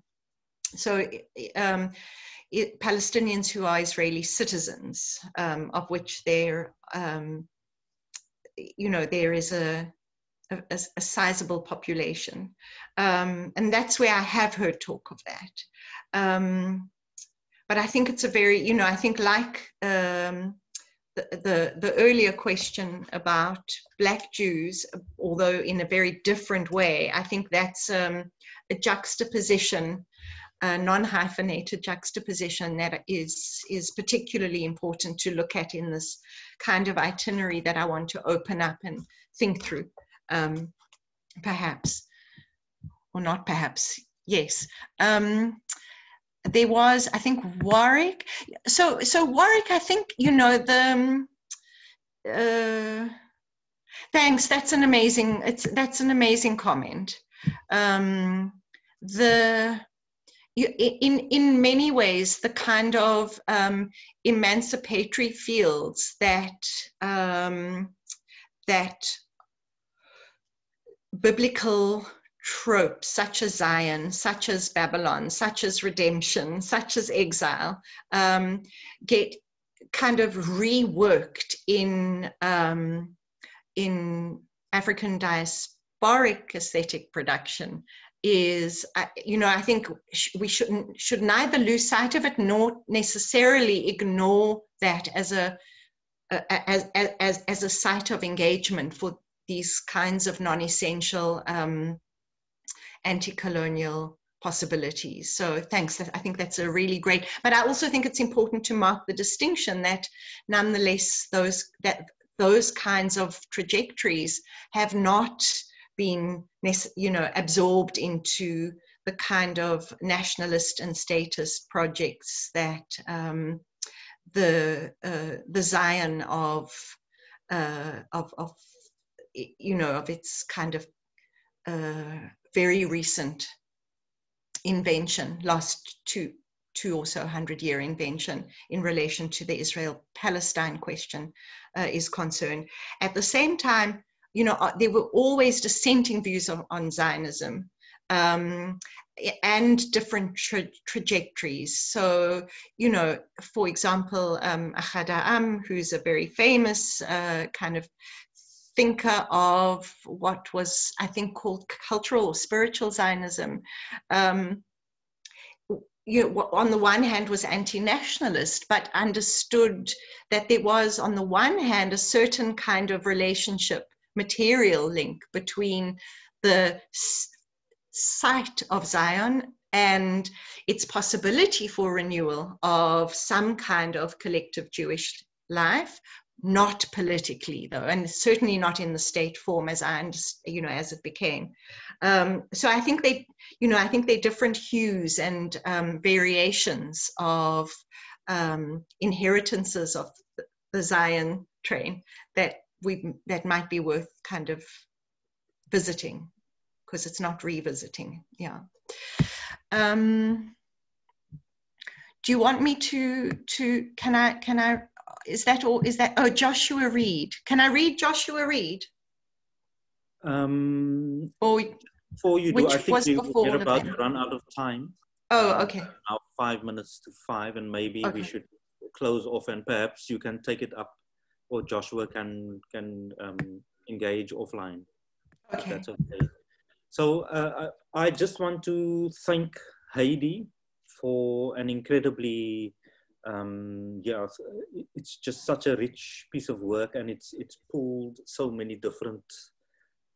[SPEAKER 2] So um, it, Palestinians who are Israeli citizens, um, of which there, um, you know, there is a, a, a sizable population. Um, and that's where I have heard talk of that. Um, but I think it's a very, you know, I think like the, the, earlier question about Black Jews, although in a very different way, I think that's um, a juxtaposition a non-hyphenated juxtaposition that is is particularly important to look at in this kind of itinerary that I want to open up and think through, um, perhaps, or not perhaps, yes. Um, there was, I think, Warwick. So, so Warwick, I think, you know, the, um, uh, thanks, that's an amazing, it's, that's an amazing comment. Um, the, in in many ways the kind of um, emancipatory fields that um, that biblical tropes such as Zion, such as Babylon, such as redemption, such as exile, um, get kind of reworked in um, in African diasporic aesthetic production is you know i think we shouldn't should neither lose sight of it nor necessarily ignore that as a as as as a site of engagement for these kinds of non-essential um, anti-colonial possibilities. So thanks i think that's a really great but i also think it's important to mark the distinction that nonetheless those that those kinds of trajectories have not been you know absorbed into the kind of nationalist and statist projects that um, the uh, the Zion of, uh, of of you know of its kind of uh, very recent invention, last two two or so hundred year invention in relation to the Israel Palestine question uh, is concerned. At the same time, you know, uh, there were always dissenting views on, on Zionism. Um, and different tra- trajectories. So, you know, for example, um, Ahad Ha'am, who's a very famous uh, kind of thinker of what was, I think, called cultural or spiritual Zionism, um, you know, on the one hand was anti-nationalist, but understood that there was, on the one hand, a certain kind of relationship material link between the site of Zion and its possibility for renewal of some kind of collective Jewish life, not politically though, and certainly not in the state form as I you know, as it became. Um, so I think they, you know, I think they're different hues and um, variations of um, inheritances of the Zion train that we that might be worth kind of visiting because it's not revisiting. Yeah. Um, do you want me to to can I can I is that all is that oh Joshua Reed can I read Joshua Reed?
[SPEAKER 1] Um, or before you do, I think about to run out of time.
[SPEAKER 2] Oh, uh, okay.
[SPEAKER 1] Uh, now five minutes to five, and maybe okay. we should close off, and perhaps you can take it up or Joshua can can um, engage offline.
[SPEAKER 2] Okay.
[SPEAKER 1] That's okay. So uh, I just want to thank Heidi for an incredibly um, yeah, it's just such a rich piece of work, and it's it's pulled so many different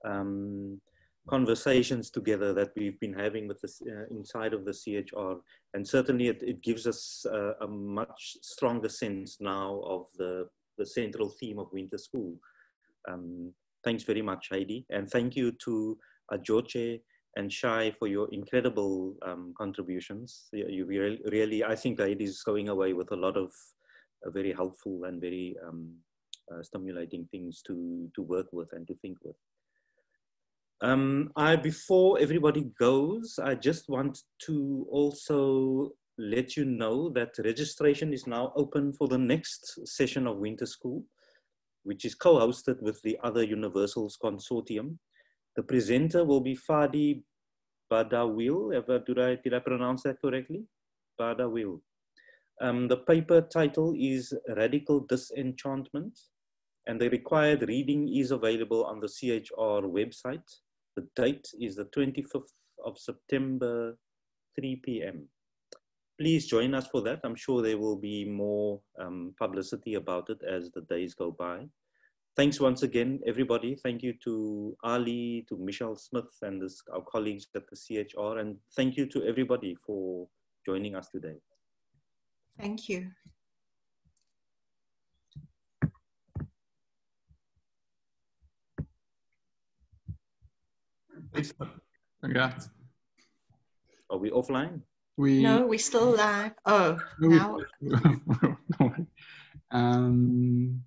[SPEAKER 1] um, conversations together that we've been having with this uh, inside of the CHR, and certainly it, it gives us uh, a much stronger sense now of the the central theme of winter school. Um, thanks very much, Heidi. And thank you to Ajoche and Shai for your incredible um, contributions. You, you really, really, I think it is going away with a lot of uh, very helpful and very um, uh, stimulating things to, to work with and to think with. Um, I, before everybody goes, I just want to also let you know that registration is now open for the next session of winter school, which is co-hosted with the other Universals Consortium. The presenter will be Fadi Bardawil. Did I, did I pronounce that correctly? Bardawil. Um, the paper title is Radical Disenchantment, and the required reading is available on the CHR website. The date is the 25th of September, 3 p.m please join us for that. I'm sure there will be more um, publicity about it as the days go by. Thanks once again, everybody. Thank you to Ali, to Michelle Smith, and this, our colleagues at the CHR, and thank you to everybody for joining us today.
[SPEAKER 2] Thank you.
[SPEAKER 5] Congrats.
[SPEAKER 1] Are we offline?
[SPEAKER 2] We no, we still live. Oh, now.
[SPEAKER 5] um,